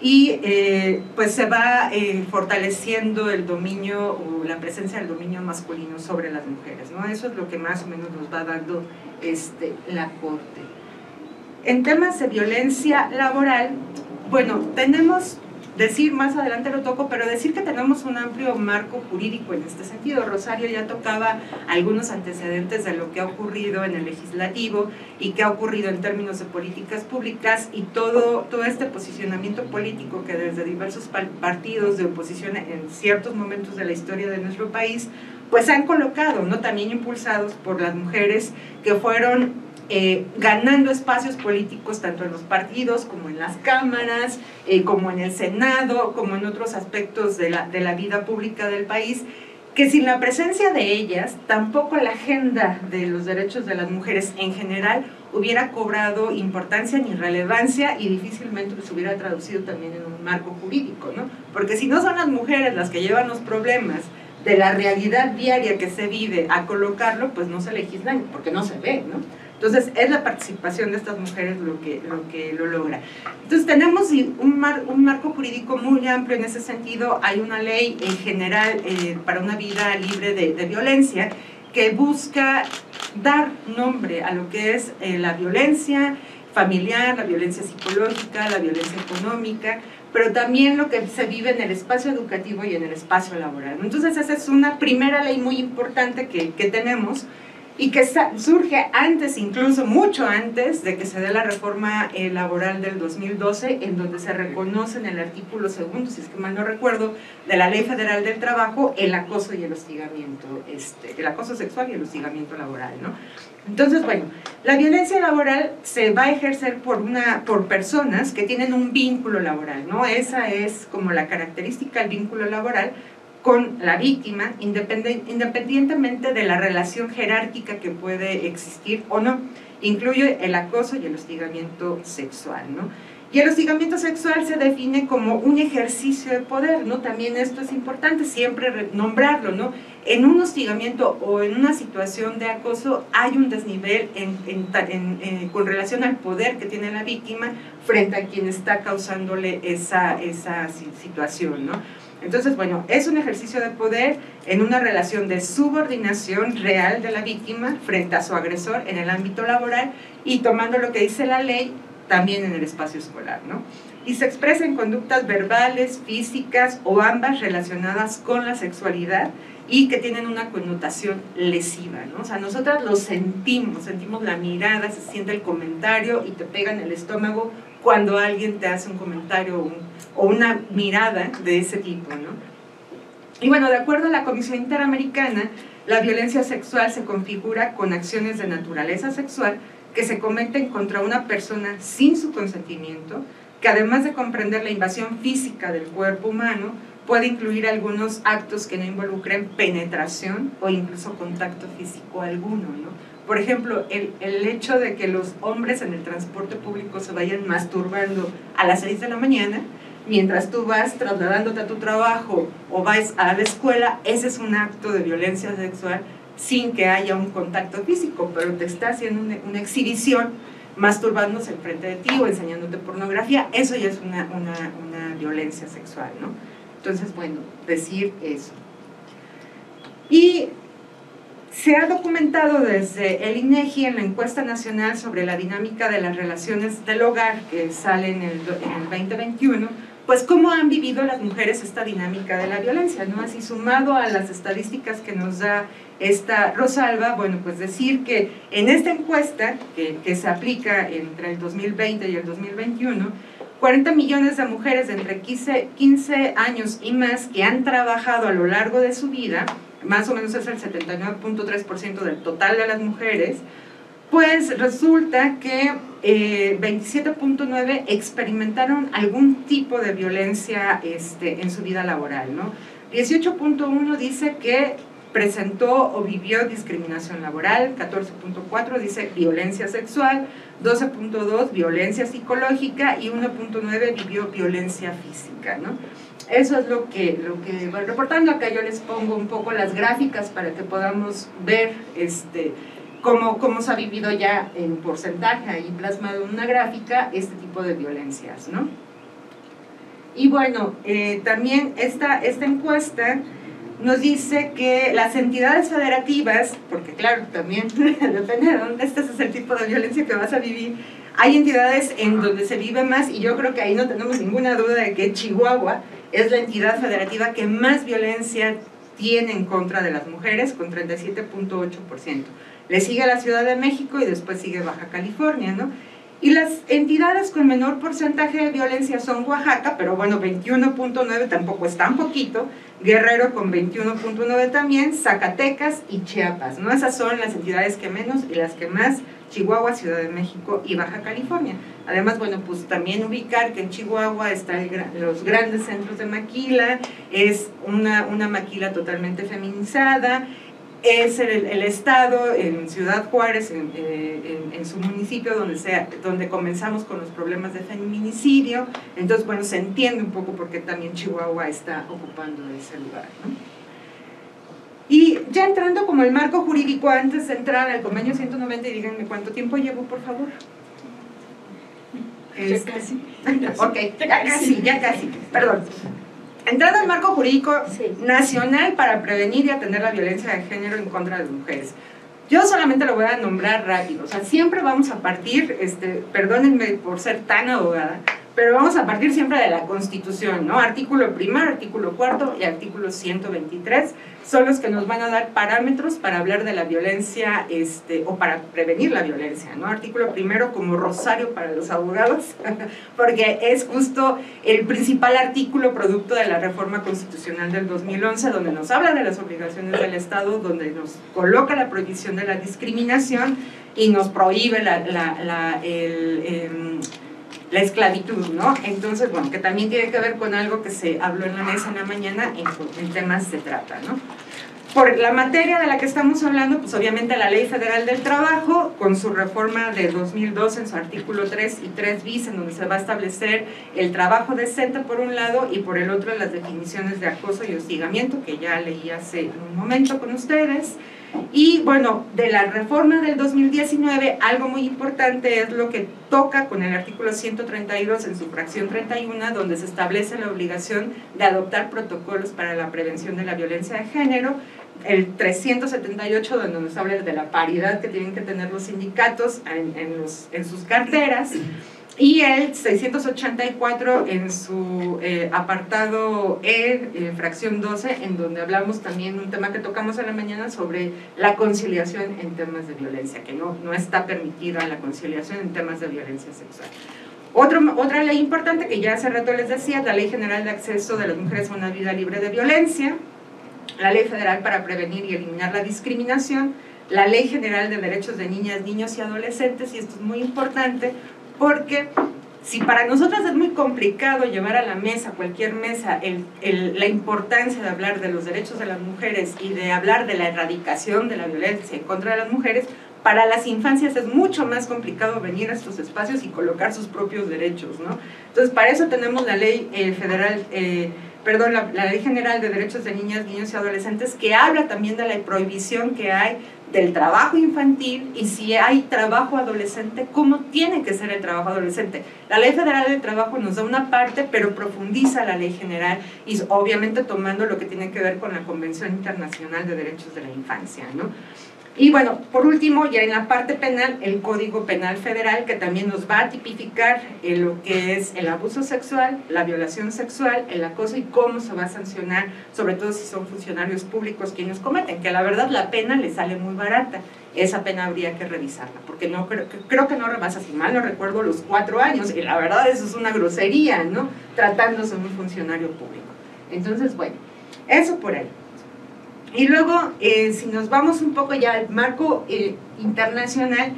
y eh, pues se va fortaleciendo el dominio o la presencia del dominio masculino sobre las mujeres, ¿no? Eso es lo que más o menos nos va dando este, la Corte. En temas de violencia laboral, bueno, tenemos decir, más adelante lo toco, pero decir que tenemos un amplio marco jurídico en este sentido. Rosario ya tocaba algunos antecedentes de lo que ha ocurrido en el legislativo y que ha ocurrido en términos de políticas públicas y todo, todo este posicionamiento político que desde diversos partidos de oposición en ciertos momentos de la historia de nuestro país, pues han colocado, ¿no? también impulsados por las mujeres que fueron eh, ganando espacios políticos tanto en los partidos como en las cámaras, eh, como en el Senado, como en otros aspectos de la, de la vida pública del país, que sin la presencia de ellas, tampoco la agenda de los derechos de las mujeres en general hubiera cobrado importancia ni relevancia y difícilmente se hubiera traducido también en un marco jurídico, ¿no? Porque si no son las mujeres las que llevan los problemas de la realidad diaria que se vive a colocarlo, pues no se legislan porque no se ve, ¿no? Entonces, es la participación de estas mujeres lo que lo, que lo logra. Entonces, tenemos un, un marco jurídico muy amplio en ese sentido. Hay una ley en general eh, para una vida libre de, de, violencia que busca dar nombre a lo que es eh, la violencia familiar, la violencia psicológica, la violencia económica, pero también lo que se vive en el espacio educativo y en el espacio laboral. Entonces, esa es una primera ley muy importante que, que tenemos y que surge antes, incluso mucho antes de que se dé la reforma eh, laboral del 2012, en donde se reconoce en el artículo segundo, si es que mal no recuerdo, de la Ley Federal del Trabajo, el acoso y el hostigamiento, este, el acoso sexual y el hostigamiento laboral, ¿no? Entonces, bueno, la violencia laboral se va a ejercer por, una, por personas que tienen un vínculo laboral, ¿no? Esa es como la característica del vínculo laboral, con la víctima, independientemente de la relación jerárquica que puede existir o no. Incluye el acoso y el hostigamiento sexual, ¿no? Y el hostigamiento sexual se define como un ejercicio de poder, ¿no? También esto es importante siempre nombrarlo, ¿no? En un hostigamiento o en una situación de acoso hay un desnivel en, en, eh, con relación al poder que tiene la víctima frente a quien está causándole esa, esa situación, ¿no? Entonces, bueno, es un ejercicio de poder en una relación de subordinación real de la víctima frente a su agresor en el ámbito laboral y tomando lo que dice la ley también en el espacio escolar, ¿no? Y se expresa en conductas verbales, físicas o ambas relacionadas con la sexualidad y que tienen una connotación lesiva, ¿no? O sea, nosotras lo sentimos, sentimos la mirada, se siente el comentario y te pega en el estómago cuando alguien te hace un comentario o una mirada de ese tipo, ¿no? Y bueno, de acuerdo a la Comisión Interamericana, la violencia sexual se configura con acciones de naturaleza sexual que se cometen contra una persona sin su consentimiento, que además de comprender la invasión física del cuerpo humano, puede incluir algunos actos que no involucren penetración o incluso contacto físico alguno. ¿no? Por ejemplo, el, el, hecho de que los hombres en el transporte público se vayan masturbando a las 6 de la mañana, mientras tú vas trasladándote a tu trabajo o vas a la escuela, ese es un acto de violencia sexual sin que haya un contacto físico, pero te está haciendo una, una exhibición masturbándose enfrente de ti o enseñándote pornografía, eso ya es una, una, una violencia sexual, ¿no? Entonces, bueno, decir eso. Y se ha documentado desde el INEGI en la encuesta nacional sobre la dinámica de las relaciones del hogar que sale en el, en el 2021, pues cómo han vivido las mujeres esta dinámica de la violencia, ¿no? Así sumado a las estadísticas que nos da esta Rosalba, bueno, pues decir que en esta encuesta que, se aplica entre el 2020 y el 2021, 40 millones de mujeres de entre 15, 15 años y más que han trabajado a lo largo de su vida, más o menos es el 79.3% del total de las mujeres, pues resulta que eh, 27.9 experimentaron algún tipo de violencia este, en su vida laboral, ¿no? 18.1 dice que presentó o vivió discriminación laboral, 14.4 dice violencia sexual, 12.2 violencia psicológica y 1.9 vivió violencia física, ¿no? Eso es lo que, lo que voy reportando. Acá yo les pongo un poco las gráficas para que podamos ver este, cómo, cómo se ha vivido ya en porcentaje ahí plasmado en una gráfica este tipo de violencias, ¿no? Y bueno, eh, también esta, esta encuesta nos dice que las entidades federativas, porque claro, también depende de dónde estés, es el tipo de violencia que vas a vivir, hay entidades en donde se vive más y yo creo que ahí no tenemos ninguna duda de que Chihuahua es la entidad federativa que más violencia tiene en contra de las mujeres, con 37.8%. Le sigue la Ciudad de México y después sigue Baja California, ¿no? Y las entidades con menor porcentaje de violencia son Oaxaca, pero bueno, 21.9 tampoco es tan poquito, Guerrero con 21.9 también, Zacatecas y Chiapas, ¿no? Esas son las entidades que menos y las que más, Chihuahua, Ciudad de México y Baja California. Además, bueno, pues también ubicar que en Chihuahua están los grandes centros de maquila, es una, una maquila totalmente feminizada, es el, el, estado en Ciudad Juárez, en, en, en, su municipio, donde, sea, donde comenzamos con los problemas de feminicidio. Entonces, bueno, se entiende un poco por qué también Chihuahua está ocupando ese lugar. ¿no? Y ya entrando como el marco jurídico, antes de entrar al convenio 190, y díganme cuánto tiempo llevo, por favor. Ya casi. ok, ya casi, ya casi, perdón. Entrada al marco jurídico sí. nacional para prevenir y atender la violencia de género en contra de las mujeres. Yo solamente lo voy a nombrar rápido, o sea, siempre vamos a partir, este, perdónenme por ser tan abogada, pero vamos a partir siempre de la Constitución, ¿no? Artículo primero, artículo cuarto y artículo 123 son los que nos van a dar parámetros para hablar de la violencia este, o para prevenir la violencia, ¿no? Artículo primero como rosario para los abogados, porque es justo el principal artículo producto de la reforma constitucional del 2011, donde nos habla de las obligaciones del Estado, donde nos coloca la prohibición de la discriminación y nos prohíbe la, el, el la esclavitud, ¿no? Entonces, bueno, que también tiene que ver con algo que se habló en la mesa en la mañana, en, en temas se trata, ¿no? Por la materia de la que estamos hablando, pues obviamente la Ley Federal del Trabajo, con su reforma de 2002 en su artículo 3 y 3 bis, en donde se va a establecer el trabajo decente por un lado y por el otro las definiciones de acoso y hostigamiento, que ya leí hace un momento con ustedes. Y bueno, de la reforma del 2019, algo muy importante es lo que toca con el artículo 132 en su fracción 31, donde se establece la obligación de adoptar protocolos para la prevención de la violencia de género, el 378 donde nos habla de la paridad que tienen que tener los sindicatos en, en, sus carteras y el 684 en su eh, apartado E, eh, fracción 12, en donde hablamos también un tema que tocamos en la mañana sobre la conciliación en temas de violencia, que no, no está permitida la conciliación en temas de violencia sexual. Otro, otra ley importante que ya hace rato les decía, la Ley General de Acceso de las Mujeres a una Vida Libre de Violencia, la Ley Federal para Prevenir y Eliminar la Discriminación, la Ley General de Derechos de Niñas, Niños y Adolescentes, y esto es muy importante porque si para nosotros es muy complicado llevar a la mesa, cualquier mesa, la importancia de hablar de los derechos de las mujeres y de hablar de la erradicación de la violencia en contra de las mujeres, para las infancias es mucho más complicado venir a estos espacios y colocar sus propios derechos, ¿no? Entonces, para eso tenemos la ley eh, federal, eh, perdón, la, Ley General de Derechos de Niñas, Niños y Adolescentes, que habla también de la prohibición que hay del trabajo infantil y si hay trabajo adolescente, cómo tiene que ser el trabajo adolescente. La Ley Federal del Trabajo nos da una parte, pero profundiza la Ley General y obviamente tomando lo que tiene que ver con la Convención Internacional de Derechos de la Infancia, ¿no? Y bueno, por último, ya en la parte penal, el Código Penal Federal, que también nos va a tipificar eh, lo que es el abuso sexual, la violación sexual, el acoso y cómo se va a sancionar, sobre todo si son funcionarios públicos quienes cometen, que la verdad la pena le sale muy barata. Esa pena habría que revisarla, porque no creo, creo que no rebasa, si mal no recuerdo, los cuatro años, y la verdad eso es una grosería, ¿no? Tratándose de un funcionario público. Entonces, bueno, eso por ahí. Y luego, eh, si nos vamos un poco ya al marco eh, internacional,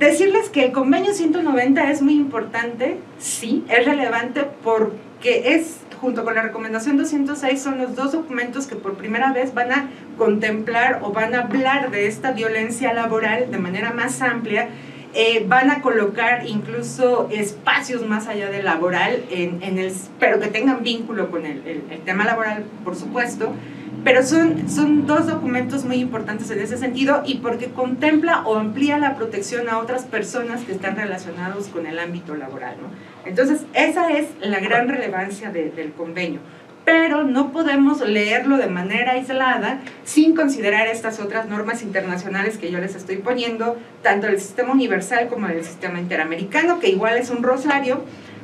decirles que el convenio 190 es muy importante, sí, es relevante porque es, junto con la recomendación 206, son los dos documentos que por primera vez van a contemplar o van a hablar de esta violencia laboral de manera más amplia eh, van a colocar incluso espacios más allá del laboral, en, pero que tengan vínculo con el tema laboral, por supuesto, pero son, son dos documentos muy importantes en ese sentido y porque contempla o amplía la protección a otras personas que están relacionados con el ámbito laboral. ¿no? Entonces, esa es la gran relevancia de, del convenio. Pero no podemos leerlo de manera aislada sin considerar estas otras normas internacionales que yo les estoy poniendo, tanto del sistema universal como del sistema interamericano, que igual es un rosario,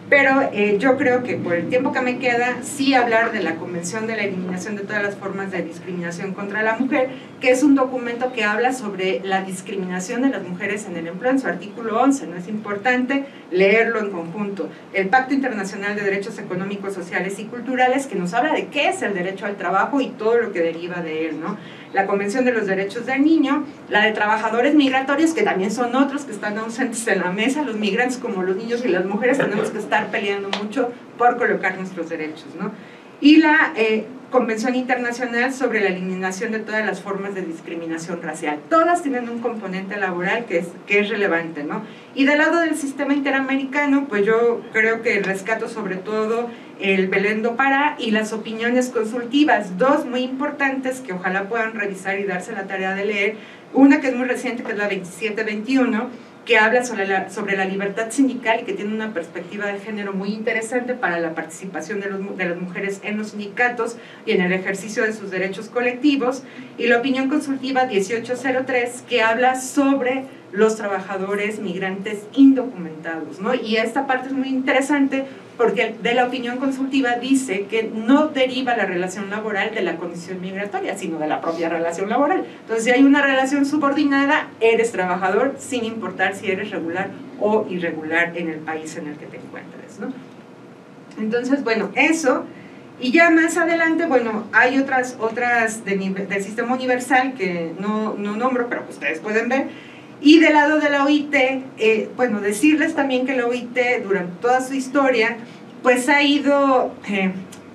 pero eh, yo creo que por el tiempo que me queda, sí hablar de la Convención de la Eliminación de todas las formas de discriminación contra la mujer, que es un documento que habla sobre la discriminación de las mujeres en el empleo, en su artículo 11, ¿no? Es importante leerlo en conjunto. El Pacto Internacional de Derechos Económicos, Sociales y Culturales, que nos habla de qué es el derecho al trabajo y todo lo que deriva de él, ¿no? La Convención de los Derechos del Niño, la de Trabajadores Migratorios, que también son otros que están ausentes en la mesa, los migrantes como los niños y las mujeres tenemos que estar peleando mucho por colocar nuestros derechos, ¿no? Y la eh, Convención Internacional sobre la Eliminación de todas las formas de discriminación racial. Todas tienen un componente laboral que es, que es relevante, ¿no? Y del lado del sistema interamericano, pues yo creo que rescato sobre todo el Belén do Pará y las opiniones consultivas, dos muy importantes que ojalá puedan revisar y darse la tarea de leer. Una que es muy reciente, que es la 2721, que habla sobre la, sobre la libertad sindical y que tiene una perspectiva de género muy interesante para la participación de, los, de las mujeres en los sindicatos y en el ejercicio de sus derechos colectivos. Y la opinión consultiva 1803, que habla sobre los trabajadores migrantes indocumentados. ¿no? Y esta parte es muy interesante porque de la opinión consultiva dice que no deriva la relación laboral de la condición migratoria, sino de la propia relación laboral. Entonces, si hay una relación subordinada, eres trabajador sin importar si eres regular o irregular en el país en el que te encuentres. ¿no? Entonces, bueno, eso. Y ya más adelante, bueno, hay otras, otras de, del sistema universal que no, no nombro, pero ustedes pueden ver, y del lado de la OIT, eh, bueno, decirles también que la OIT durante toda su historia, pues ha ido, eh,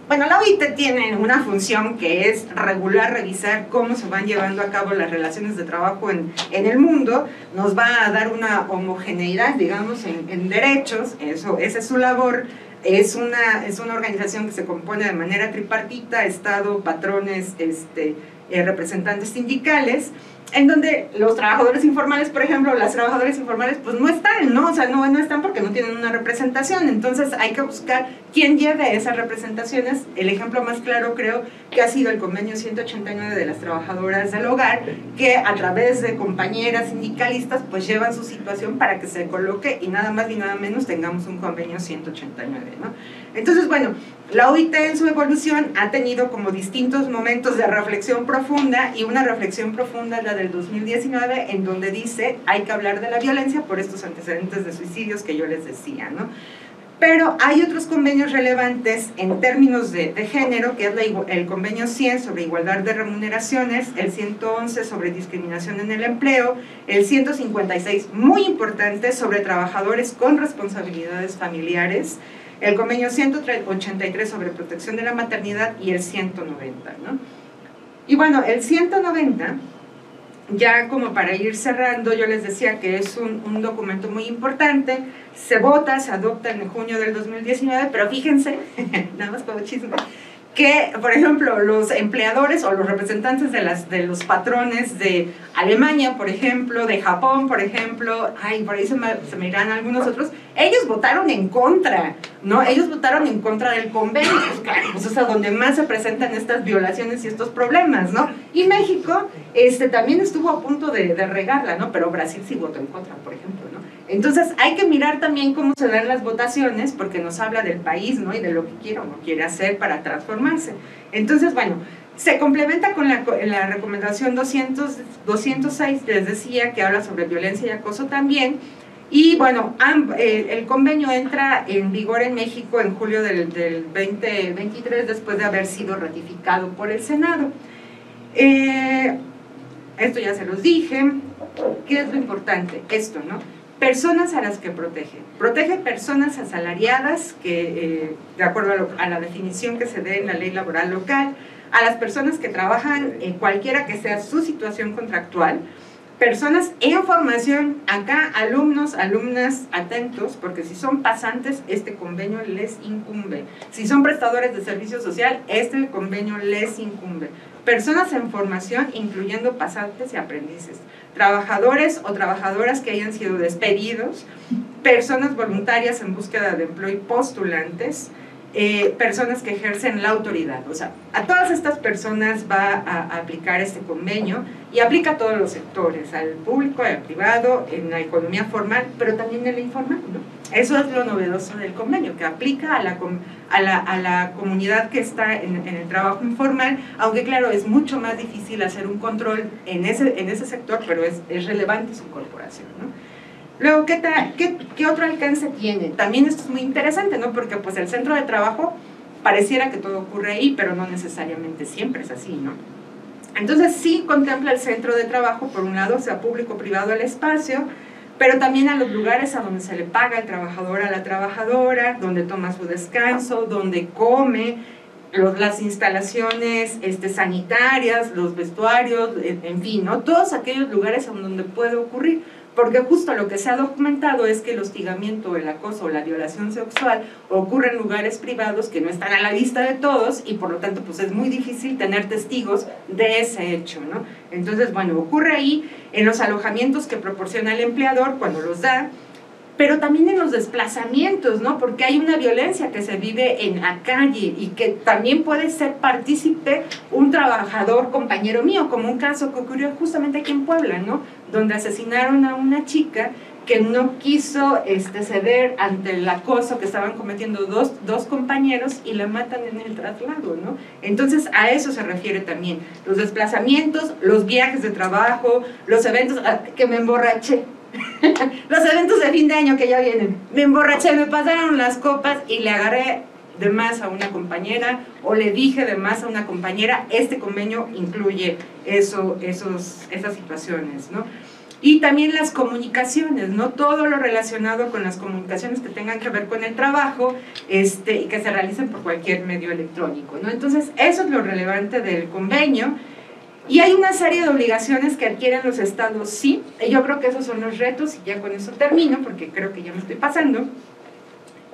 bueno, la OIT tiene una función que es regular, revisar cómo se van llevando a cabo las relaciones de trabajo en, en el mundo, nos va a dar una homogeneidad, digamos, en, derechos, eso, esa es su labor, es una, es una organización que se compone de manera tripartita, Estado, patrones, este, eh, representantes sindicales, en donde los trabajadores informales, por ejemplo, las trabajadoras informales, pues no están, ¿no? O sea, no, no están porque no tienen una representación. Entonces hay que buscar quién lleve esas representaciones. El ejemplo más claro creo que ha sido el convenio 189 de las trabajadoras del hogar, que a través de compañeras sindicalistas, pues llevan su situación para que se coloque y nada más ni nada menos tengamos un convenio 189, ¿no? Entonces, bueno, la OIT en su evolución ha tenido como distintos momentos de reflexión profunda y una reflexión profunda la del 2019 en donde dice hay que hablar de la violencia por estos antecedentes de suicidios que yo les decía, ¿no? Pero hay otros convenios relevantes en términos de, de género, que es el convenio 100 sobre igualdad de remuneraciones, el 111 sobre discriminación en el empleo, el 156, muy importante, sobre trabajadores con responsabilidades familiares, el convenio 183 sobre protección de la maternidad y el 190. ¿no? Y bueno, el 190, ya como para ir cerrando, yo les decía que es un, documento muy importante, se vota, se adopta en junio del 2019, pero fíjense, nada más como chisme, que, por ejemplo, los empleadores o los representantes de, las, de los patrones de Alemania, por ejemplo, de Japón, por ejemplo, ay, por ahí se me, irán algunos otros, ellos votaron en contra, ¿no? Ellos votaron en contra del convenio, pues claro, pues es a donde más se presentan estas violaciones y estos problemas, ¿no? Y México este, también estuvo a punto de, regarla, ¿no? Pero Brasil sí votó en contra, por ejemplo. Entonces hay que mirar también cómo se dan las votaciones porque nos habla del país ¿no? y de lo que quiere o no quiere hacer para transformarse. Entonces, bueno, se complementa con la, recomendación 200, 206, les decía, que habla sobre violencia y acoso también. Y bueno, el convenio entra en vigor en México en julio del, del 2023 después de haber sido ratificado por el Senado. Eh, esto ya se los dije. ¿Qué es lo importante? Esto, ¿no? Personas a las que protege. Protege personas asalariadas, que eh, de acuerdo a, la definición que se dé en la ley laboral local, a las personas que trabajan, en cualquiera que sea su situación contractual, personas en formación, acá alumnos, alumnas atentos, porque si son pasantes, este convenio les incumbe. Si son prestadores de servicio social, este convenio les incumbe. Personas en formación, incluyendo pasantes y aprendices trabajadores o trabajadoras que hayan sido despedidos, personas voluntarias en búsqueda de empleo y postulantes, eh, personas que ejercen la autoridad. O sea, a todas estas personas va a, aplicar este convenio y aplica a todos los sectores, al público, al privado, en la economía formal, pero también en la informal. Eso es lo novedoso del convenio, que aplica a la, a la, a la comunidad que está en, el trabajo informal, aunque claro, es mucho más difícil hacer un control en ese, en ese sector, pero es, es relevante su incorporación. Luego, ¿qué, qué, ¿qué, otro alcance tiene? También esto es muy interesante, ¿no? Porque pues el centro de trabajo pareciera que todo ocurre ahí, pero no necesariamente siempre es así, ¿no? Entonces sí contempla el centro de trabajo, por un lado, sea público privado el espacio, pero también a los lugares a donde se le paga el trabajador a la trabajadora, donde toma su descanso, donde come, los, las instalaciones este, sanitarias, los vestuarios, en fin, ¿no? Todos aquellos lugares donde puede ocurrir porque justo lo que se ha documentado es que el hostigamiento, el acoso o la violación sexual ocurre en lugares privados que no están a la vista de todos y por lo tanto pues es muy difícil tener testigos de ese hecho, ¿no? Entonces, bueno, ocurre ahí en los alojamientos que proporciona el empleador cuando los da, pero también en los desplazamientos, ¿no? Porque hay una violencia que se vive en la calle y que también puede ser partícipe un trabajador compañero mío, como un caso que ocurrió justamente aquí en Puebla, ¿no? Donde asesinaron a una chica que no quiso este, ceder ante el acoso que estaban cometiendo dos, dos compañeros y la matan en el traslado, ¿no? Entonces a eso se refiere también, los desplazamientos, los viajes de trabajo, los eventos, ah, que me emborraché, los eventos de fin de año que ya vienen. Me emborraché, me pasaron las copas y le agarré de más a una compañera o le dije de más a una compañera, este convenio incluye eso, esos, esas situaciones, ¿no? Y también las comunicaciones, ¿no? Todo lo relacionado con las comunicaciones que tengan que ver con el trabajo este, y que se realicen por cualquier medio electrónico, ¿no? Entonces, eso es lo relevante del convenio. Y hay una serie de obligaciones que adquieren los estados, sí. Yo creo que esos son los retos y ya con eso termino porque creo que ya me estoy pasando.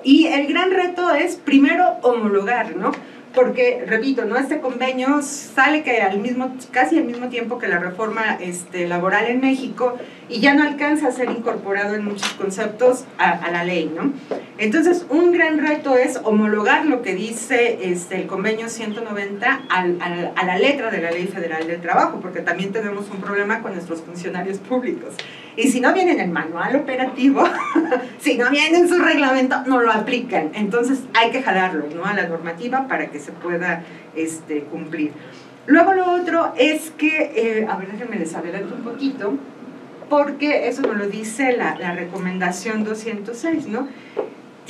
Y el gran reto es primero homologar, ¿no? porque, repito, ¿no? este convenio sale que al mismo, casi al mismo tiempo que la reforma este, laboral en México y ya no alcanza a ser incorporado en muchos conceptos a, la ley. ¿no? Entonces, un gran reto es homologar lo que dice este, el convenio 190 a la letra de la Ley Federal del Trabajo, porque también tenemos un problema con nuestros funcionarios públicos. Y si no viene en el manual operativo, si no viene en su reglamento, no lo aplican. Entonces hay que jalarlo ¿no? a la normativa para que se pueda este, cumplir. Luego lo otro es que, eh, a ver, déjenme les adelanto un poquito, porque eso nos lo dice la, la recomendación 206, ¿no?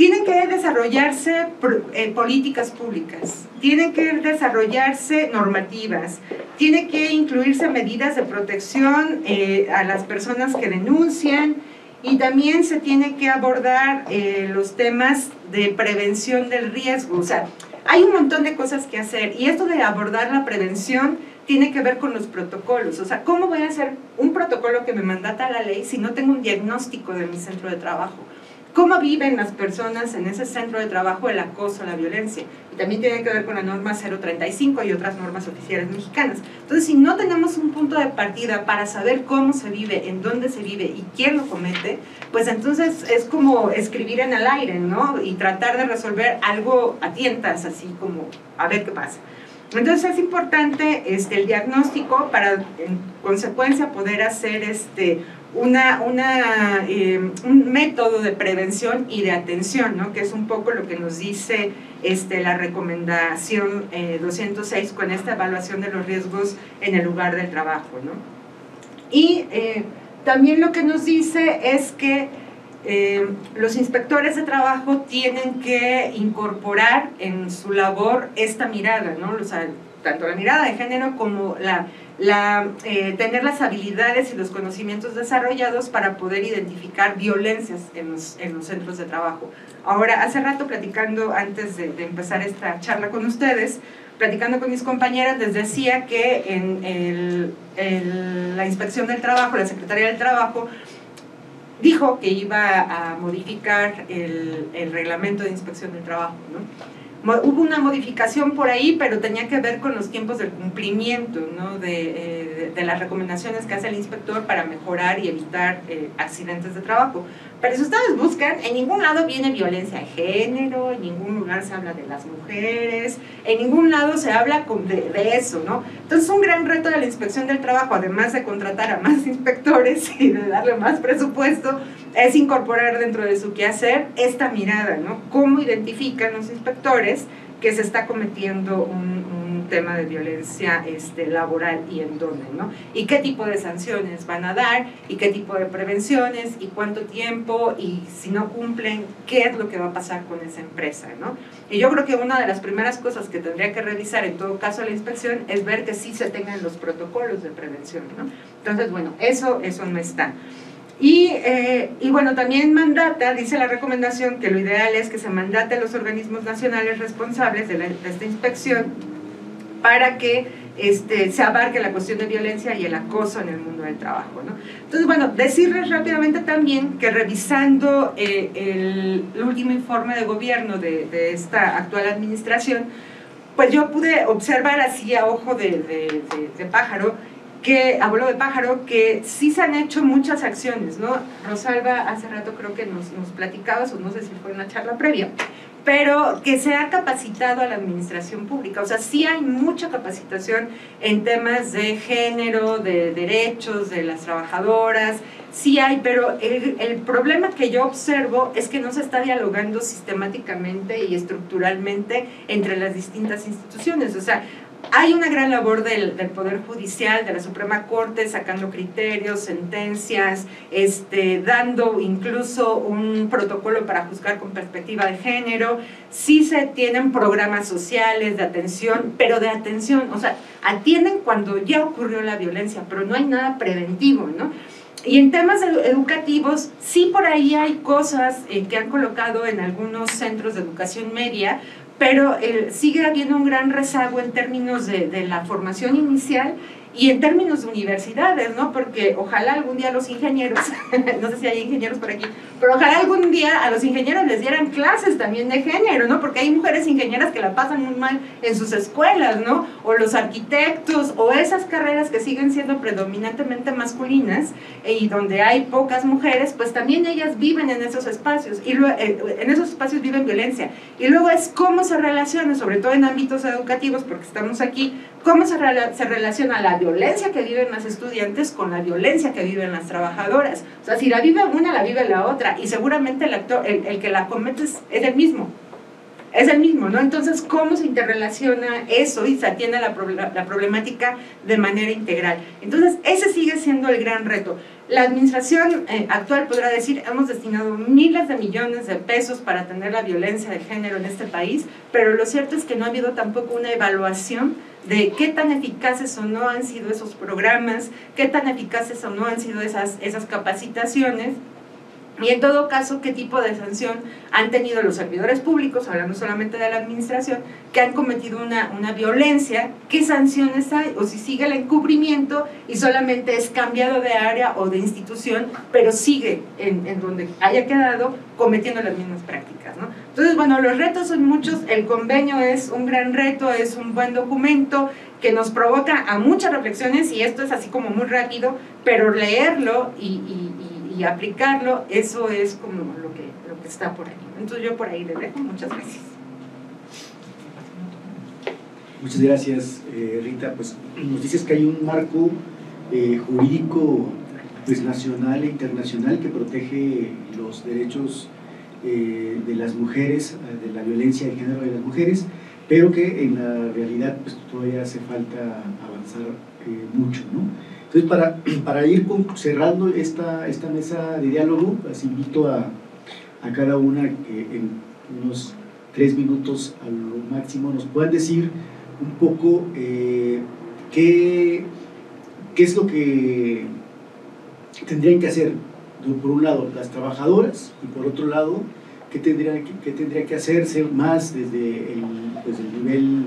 tienen que desarrollarse eh, políticas públicas, tienen que desarrollarse normativas, tienen que incluirse medidas de protección eh, a las personas que denuncian y también se tiene que abordar eh, los temas de prevención del riesgo. O sea, hay un montón de cosas que hacer y esto de abordar la prevención tiene que ver con los protocolos. O sea, ¿cómo voy a hacer un protocolo que me mandata la ley si no tengo un diagnóstico de mi centro de trabajo? cómo viven las personas en ese centro de trabajo el acoso, la violencia. Y también tiene que ver con la norma 035 y otras normas oficiales mexicanas. Entonces, si no tenemos un punto de partida para saber cómo se vive, en dónde se vive y quién lo comete, pues entonces es como escribir en el aire, ¿no? Y tratar de resolver algo a tientas, así como a ver qué pasa. Entonces es importante este, el diagnóstico para en consecuencia poder hacer este, una, eh, un método de prevención y de atención, ¿no? que es un poco lo que nos dice este, la recomendación 206 eh, con esta evaluación de los riesgos en el lugar del trabajo. ¿no? Y eh, también lo que nos dice es que los inspectores de trabajo tienen que incorporar en su labor esta mirada, ¿no? o sea, tanto la mirada de género como la la, eh, tener las habilidades y los conocimientos desarrollados para poder identificar violencias en los, en los centros de trabajo. Ahora, hace rato platicando, antes de, empezar esta charla con ustedes, platicando con mis compañeras, les decía que en el, la inspección del trabajo, la Secretaría del Trabajo, dijo que iba a modificar el, reglamento de inspección del trabajo, ¿no? Hubo una modificación por ahí, pero tenía que ver con los tiempos del cumplimiento ¿no? de, eh, de, las recomendaciones que hace el inspector para mejorar y evitar eh, accidentes de trabajo. Pero si ustedes buscan, en ningún lado viene violencia de género, en ningún lugar se habla de las mujeres, en ningún lado se habla de, de eso, ¿no? Entonces un gran reto de la inspección del trabajo, además de contratar a más inspectores y de darle más presupuesto, es incorporar dentro de su quehacer esta mirada, ¿no? Cómo identifican los inspectores que se está cometiendo un, tema de violencia este, laboral y en dónde, ¿no? Y qué tipo de sanciones van a dar, y qué tipo de prevenciones, y cuánto tiempo, y si no cumplen, qué es lo que va a pasar con esa empresa, ¿no? Y yo creo que una de las primeras cosas que tendría que revisar en todo caso la inspección es ver que sí se tengan los protocolos de prevención, ¿no? Entonces, bueno, eso, eso no está. Y, eh, y, bueno, también mandata, dice la recomendación, que lo ideal es que se mandate a los organismos nacionales responsables de, esta inspección para que este, se abarque la cuestión de violencia y el acoso en el mundo del trabajo. ¿no? Entonces, bueno, decirles rápidamente también que revisando eh, el, último informe de gobierno de, de, esta actual administración, pues yo pude observar así a ojo de, de, de pájaro que, abuelo de pájaro, que sí se han hecho muchas acciones, ¿no? Rosalba hace rato creo que nos, nos platicabas, o no sé si fue en la charla previa, pero que se ha capacitado a la administración pública. O sea, sí hay mucha capacitación en temas de género, de derechos de las trabajadoras, sí hay, pero el, problema que yo observo es que no se está dialogando sistemáticamente y estructuralmente entre las distintas instituciones. O sea, hay una gran labor del, Poder Judicial, de la Suprema Corte, sacando criterios, sentencias, este, dando incluso un protocolo para juzgar con perspectiva de género. Sí se tienen programas sociales de atención, pero de atención, o sea, atienden cuando ya ocurrió la violencia, pero no hay nada preventivo, ¿no? Y en temas educativos, sí por ahí hay cosas eh, que han colocado en algunos centros de educación media, pero eh, sigue habiendo un gran rezago en términos de, de, la formación inicial y en términos de universidades, ¿no? Porque ojalá algún día los ingenieros, no sé si hay ingenieros por aquí, pero ojalá algún día a los ingenieros les dieran clases también de género, ¿no? Porque hay mujeres ingenieras que la pasan muy mal en sus escuelas, ¿no? O los arquitectos, o esas carreras que siguen siendo predominantemente masculinas eh, y donde hay pocas mujeres, pues también ellas viven en esos espacios y eh, en esos espacios viven violencia. Y luego es cómo se relaciona, sobre todo en ámbitos educativos, porque estamos aquí, cómo se, relaciona la violencia que viven las estudiantes con la violencia que viven las trabajadoras. O sea, si la vive una, la vive la otra y seguramente el, actor, el, que la comete es, el mismo. Es el mismo, ¿no? Entonces, ¿cómo se interrelaciona eso y se atiende la, la problemática de manera integral? Entonces, ese sigue siendo el gran reto. La administración eh, actual podrá decir, hemos destinado miles de millones de pesos para atender la violencia de género en este país, pero lo cierto es que no ha habido tampoco una evaluación de qué tan eficaces o no han sido esos programas, qué tan eficaces o no han sido esas, esas capacitaciones y en todo caso, ¿qué tipo de sanción han tenido los servidores públicos, hablando solamente de la administración, que han cometido una, una violencia? ¿Qué sanciones hay? O si sigue el encubrimiento y solamente es cambiado de área o de institución, pero sigue en, en donde haya quedado cometiendo las mismas prácticas. Entonces, bueno, los retos son muchos. El convenio es un gran reto, es un buen documento que nos provoca a muchas reflexiones y esto es así como muy rápido, pero leerlo y aplicarlo, eso es como lo que, lo que está por ahí. Entonces yo por ahí le dejo. Muchas gracias. Muchas gracias, eh, Rita. Pues nos dices que hay un marco eh, jurídico pues, nacional e internacional que protege los derechos eh, de las mujeres, de la violencia de género de las mujeres, pero que en la realidad pues, todavía hace falta avanzar mucho. ¿no? Entonces, para, para ir cerrando esta, esta mesa de diálogo, les invito a, a cada una que en unos tres minutos a lo máximo nos puedan decir un poco eh, qué, qué es lo que tendrían que hacer, por un lado, las trabajadoras y por otro lado, qué tendría que, qué tendría que hacerse más desde el, pues, el nivel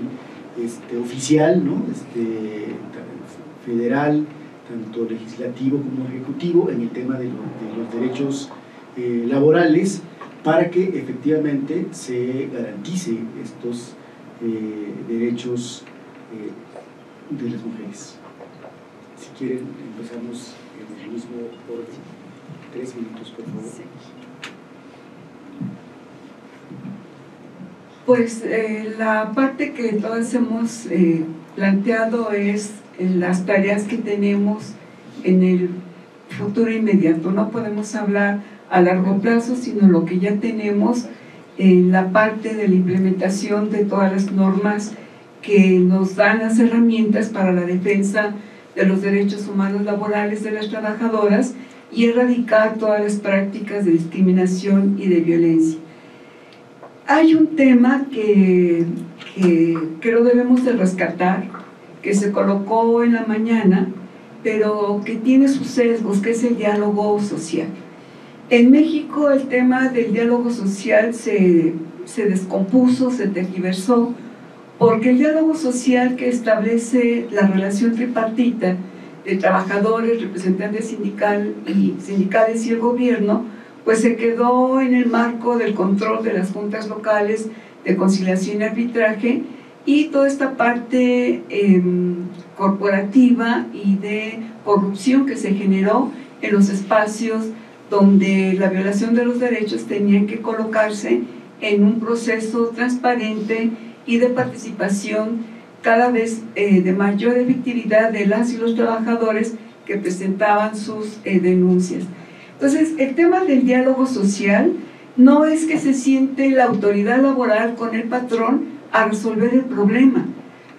este, oficial, ¿no? este, federal, tanto legislativo como ejecutivo, en el tema de, los derechos eh, laborales, para que efectivamente se garantice estos eh, derechos eh, de las mujeres. Si quieren, empezamos en el mismo orden. Tres minutos, por favor. Pues la parte que todos hemos planteado es las tareas que tenemos en el futuro inmediato. No podemos hablar a largo plazo, sino lo que ya tenemos en la parte de la implementación de todas las normas que nos dan las herramientas para la defensa de los derechos humanos laborales de las trabajadoras y erradicar todas las prácticas de discriminación y de violencia. Hay un tema que, que creo debemos de rescatar, que se colocó en la mañana, pero que tiene sus sesgos, que es el diálogo social. En México el tema del diálogo social se, se descompuso, se tergiversó, porque el diálogo social que establece la relación tripartita de trabajadores, representantes sindical y, sindicales y el gobierno, pues se quedó en el marco del control de las juntas locales de conciliación y arbitraje y toda esta parte em, corporativa y de corrupción que se generó en los espacios donde la violación de los derechos tenía que colocarse en un proceso transparente y de participación cada vez eh, de mayor efectividad de las y los trabajadores que presentaban sus eh, denuncias. Entonces, el tema del diálogo social no es que se siente la autoridad laboral con el patrón, a resolver el problema,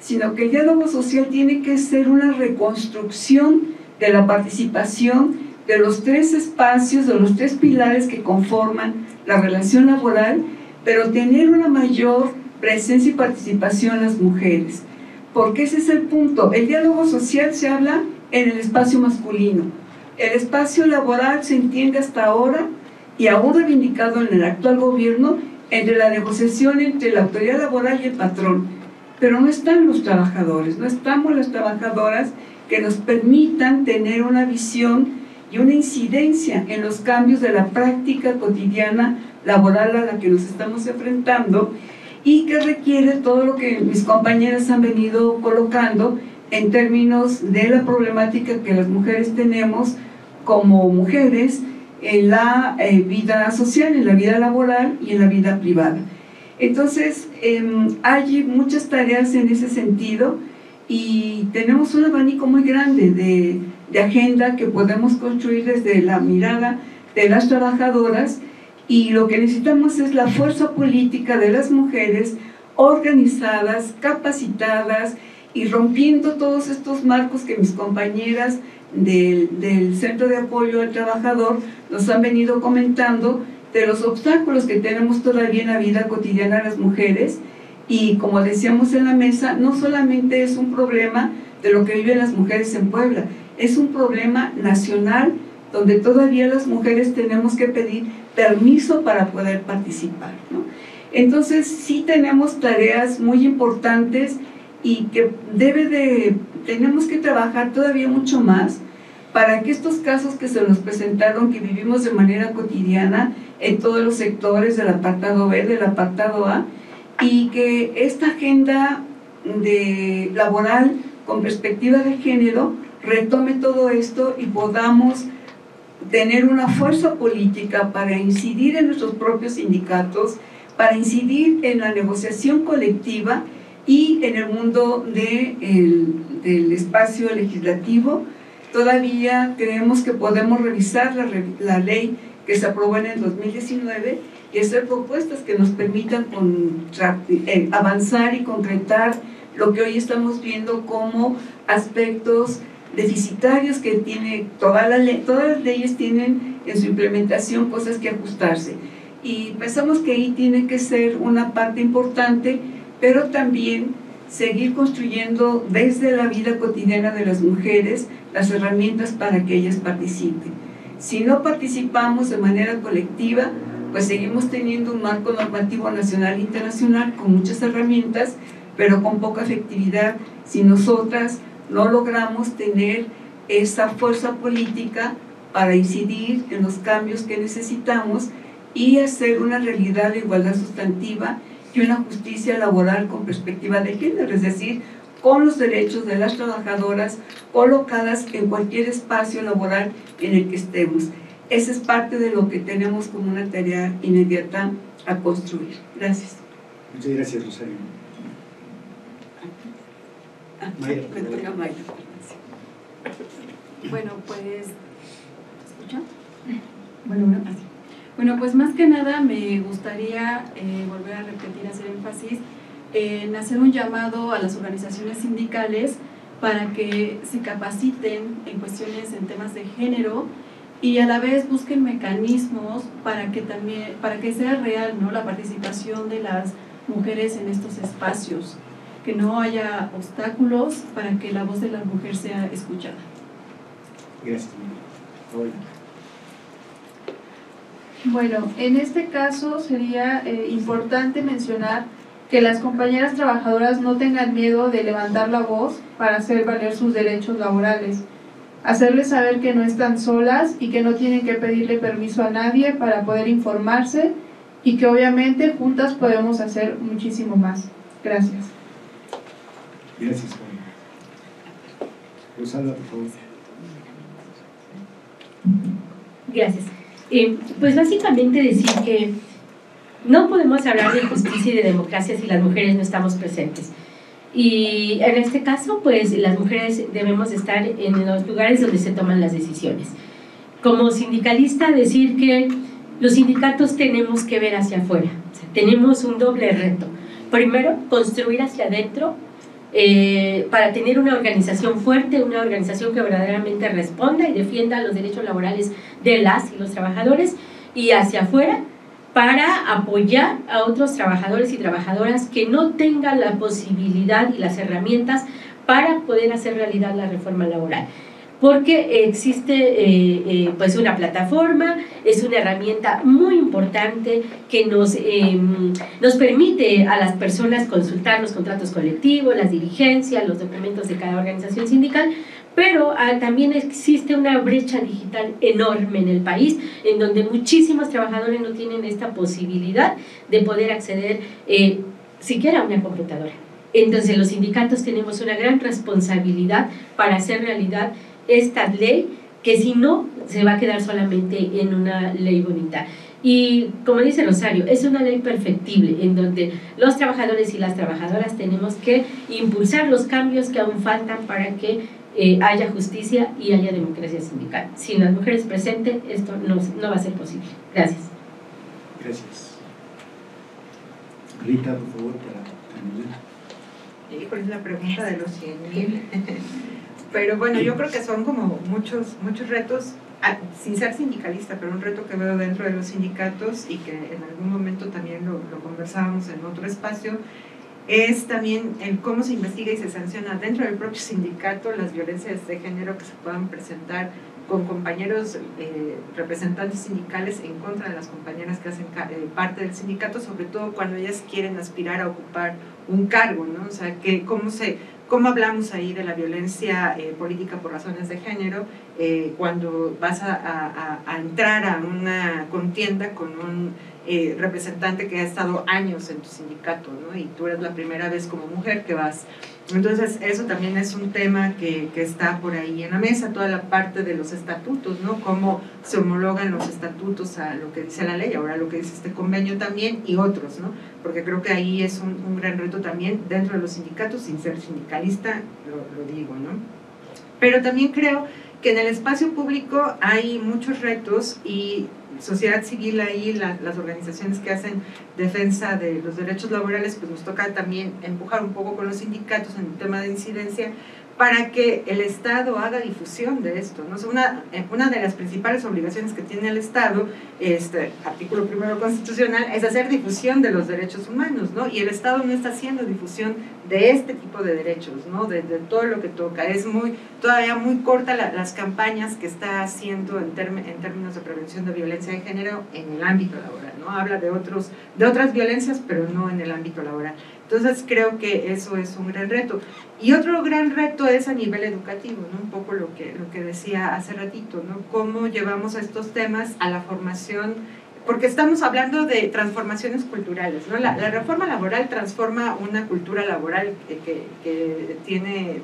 sino que el diálogo social tiene que ser una reconstrucción de la participación de los tres espacios, de los tres pilares que conforman la relación laboral, pero tener una mayor presencia y participación las mujeres. Porque ese es el punto. El diálogo social se habla en el espacio masculino. El espacio laboral se entiende hasta ahora y aún reivindicado en el actual gobierno entre la negociación entre la autoridad laboral y el patrón, pero no están los trabajadores, no estamos las trabajadoras que nos permitan tener una visión y una incidencia en los cambios de la práctica cotidiana laboral a la que nos estamos enfrentando y que requiere todo lo que mis compañeras han venido colocando en términos de la problemática que las mujeres tenemos como mujeres en la eh, vida social, en la vida laboral y en la vida privada. Entonces, em, hay muchas tareas en ese sentido y tenemos un abanico muy grande de, de agenda que podemos construir desde la mirada de las trabajadoras y lo que necesitamos es la fuerza política de las mujeres organizadas, capacitadas y rompiendo todos estos marcos que mis compañeras del, del, Centro de Apoyo al Trabajador nos han venido comentando de los obstáculos que tenemos todavía en la vida cotidiana las mujeres y como decíamos en la mesa, no solamente es un problema de lo que viven las mujeres en Puebla, es un problema nacional donde todavía las mujeres tenemos que pedir permiso para poder participar. ¿no? Entonces sí tenemos tareas muy importantes y que debe de, tenemos que trabajar todavía mucho más para que estos casos que se nos presentaron, que vivimos de manera cotidiana en todos los sectores del apartado B, del apartado A, y que esta agenda laboral con perspectiva de género retome todo esto y podamos tener una fuerza política para incidir en nuestros propios sindicatos, para incidir en la negociación colectiva y en el mundo de el, del espacio legislativo. Todavía creemos que podemos revisar la, la, ley que se aprobó en el 2019 y hacer propuestas que nos permitan eh, avanzar y concretar lo que hoy estamos viendo como aspectos deficitarios que tiene toda la ley, todas las leyes tienen en su implementación cosas que ajustarse. Y pensamos que ahí tiene que ser una parte importante, pero también seguir construyendo desde la vida cotidiana de las mujeres las herramientas para que ellas participen. Si no participamos de manera colectiva, pues seguimos teniendo un marco normativo nacional e internacional con muchas herramientas, pero con poca efectividad si nosotras no logramos tener esa fuerza política para incidir en los cambios que necesitamos y hacer una realidad de igualdad sustantiva y una justicia laboral con perspectiva de género, es decir, con los derechos de las trabajadoras colocadas en cualquier espacio laboral en el que estemos. Esa es parte de lo que tenemos como una tarea inmediata a construir. Gracias. Muchas gracias, Rosario. Bueno, pues. ¿Escucha? Bueno, bueno, así. Bueno, pues más que nada me gustaría eh, volver a repetir, hacer énfasis en hacer un llamado a las organizaciones sindicales para que se capaciten en cuestiones en temas de género y a la vez busquen mecanismos para que también para que sea real ¿no? la participación de las mujeres en estos espacios que no haya obstáculos para que la voz de la mujer sea escuchada. Gracias. Bueno, en este caso sería eh, importante mencionar que las compañeras trabajadoras no tengan miedo de levantar la voz para hacer valer sus derechos laborales, hacerles saber que no están solas y que no tienen que pedirle permiso a nadie para poder informarse y que obviamente juntas podemos hacer muchísimo más. Gracias. Gracias, Rosalba, por favor. Gracias. Eh, pues básicamente decir que no podemos hablar de justicia y de democracia si las mujeres no estamos presentes. Y en este caso, pues las mujeres debemos estar en los lugares donde se toman las decisiones. Como sindicalista, decir que los sindicatos tenemos que ver hacia afuera. tenemos un doble reto. Primero, construir hacia adentro eh, para tener una organización fuerte, una organización que verdaderamente responda y defienda los derechos laborales de las y los trabajadores y hacia afuera para apoyar a otros trabajadores y trabajadoras que no tengan la posibilidad y las herramientas para poder hacer realidad la reforma laboral porque existe eh, eh, pues una plataforma, es una herramienta muy importante que nos, em, nos permite a las personas consultar los contratos colectivos, las dirigencias, los documentos de cada organización sindical, pero ah, también existe una brecha digital enorme en el país, en donde muchísimos trabajadores no tienen esta posibilidad de poder acceder eh, siquiera a una computadora. Entonces los sindicatos tenemos una gran responsabilidad para hacer realidad esta ley, que si no, se va a quedar solamente en una ley bonita. Y como dice Rosario, es una ley perfectible en donde los trabajadores y las trabajadoras tenemos que impulsar los cambios que aún faltan para que eh, haya justicia y haya democracia sindical. Sin las mujeres presentes, esto no, no va a ser posible. Gracias. Gracias. Rita, por favor, para terminar. Híjole, es la pregunta de los 100 mil. Pero bueno, yo creo que son como muchos, muchos retos, ah, sin ser sindicalista, pero un reto que veo dentro de los sindicatos y que en algún momento también lo, lo conversábamos en otro espacio, es también el cómo se investiga y se sanciona dentro del propio sindicato las violencias de género que se puedan presentar con compañeros eh, representantes sindicales en contra de las compañeras que hacen eh, parte del sindicato, sobre todo cuando ellas quieren aspirar a ocupar un cargo, ¿no? O sea, que cómo se cómo hablamos ahí de la violencia eh, política por razones de género cuando vas a entrar a una contienda con un eh, representante que ha estado años en tu sindicato, ¿no? Y tú eres la primera vez como mujer que vas. Entonces, eso también es un tema que, que, está por ahí en la mesa, toda la parte de los estatutos, ¿no? Cómo se homologan los estatutos a lo que dice la ley, ahora lo que dice este convenio también y otros, ¿no? Porque creo que ahí es un, un gran reto también dentro de los sindicatos, sin ser sindicalista, lo, lo digo, ¿no? Pero también creo que en el espacio público hay muchos retos y sociedad civil ahí, las organizaciones que hacen defensa de los derechos laborales, pues nos toca también empujar un poco con los sindicatos en el tema de incidencia para que el Estado haga difusión de esto. ¿no? una, eh, una de las principales obligaciones que tiene el Estado, este artículo primero constitucional, es hacer difusión de los derechos humanos, ¿no? y el Estado no está haciendo difusión de este tipo de derechos, ¿no? de, de todo lo que toca. Es muy, todavía muy corta las campañas que está haciendo en, en términos de prevención de violencia de género en el ámbito laboral. ¿no? Habla de, otros, de otras violencias, pero no en el ámbito laboral. Entonces creo que eso es un gran reto. Y otro gran reto es a nivel educativo, ¿no? un poco lo que, lo que decía hace ratito, ¿no? cómo llevamos estos temas a la formación, porque estamos hablando de transformaciones culturales. ¿no? La, reforma laboral transforma una cultura laboral que, que, que, tiene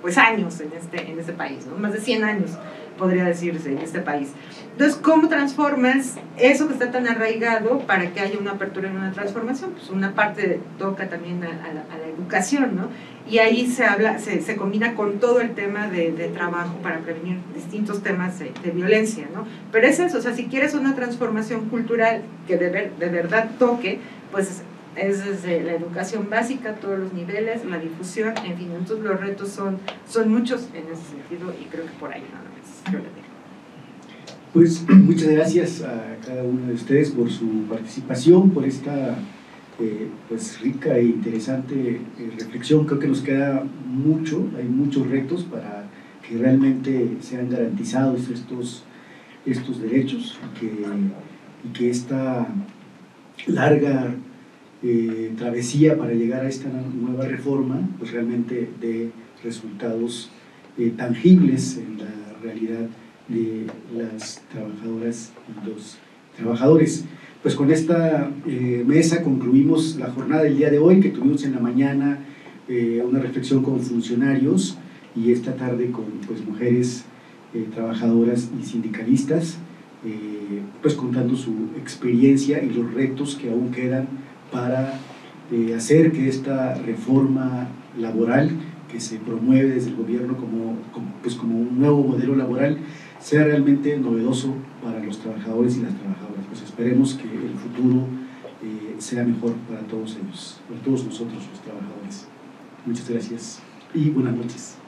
pues años en este, en este país, ¿no? más de 100 años podría decirse en este país. Entonces, ¿cómo transformas eso que está tan arraigado para que haya una apertura en una transformación? Pues una parte toca también a, a, la, educación, ¿no? Y ahí se habla, se, se combina con todo el tema de, de, trabajo para prevenir distintos temas de, violencia, ¿no? Pero es eso, o sea, si quieres una transformación cultural que de verdad toque, pues es desde la educación básica, todos los niveles, la difusión, en fin, entonces los retos son, son muchos en ese sentido y creo que por ahí nada más. Pues muchas gracias a cada uno de ustedes por su participación, por esta eh, pues, rica e interesante eh, reflexión. Creo que nos queda mucho, hay muchos retos para que realmente sean garantizados estos, estos derechos y que, y que esta larga eh, travesía para llegar a esta nueva reforma pues realmente dé resultados tangibles en la realidad de las trabajadoras y los trabajadores. Pues con esta eh, mesa concluimos la jornada del día de hoy, que tuvimos en la mañana eh, una reflexión con funcionarios y esta tarde con pues, mujeres eh, trabajadoras y sindicalistas, pues contando su experiencia y los retos que aún quedan para hacer que esta reforma laboral que se promueve desde el gobierno como, pues como un nuevo modelo laboral sea realmente novedoso para los trabajadores y las trabajadoras. Pues esperemos que el futuro eh, sea mejor para todos ellos, para todos nosotros los trabajadores. Muchas gracias y buenas noches.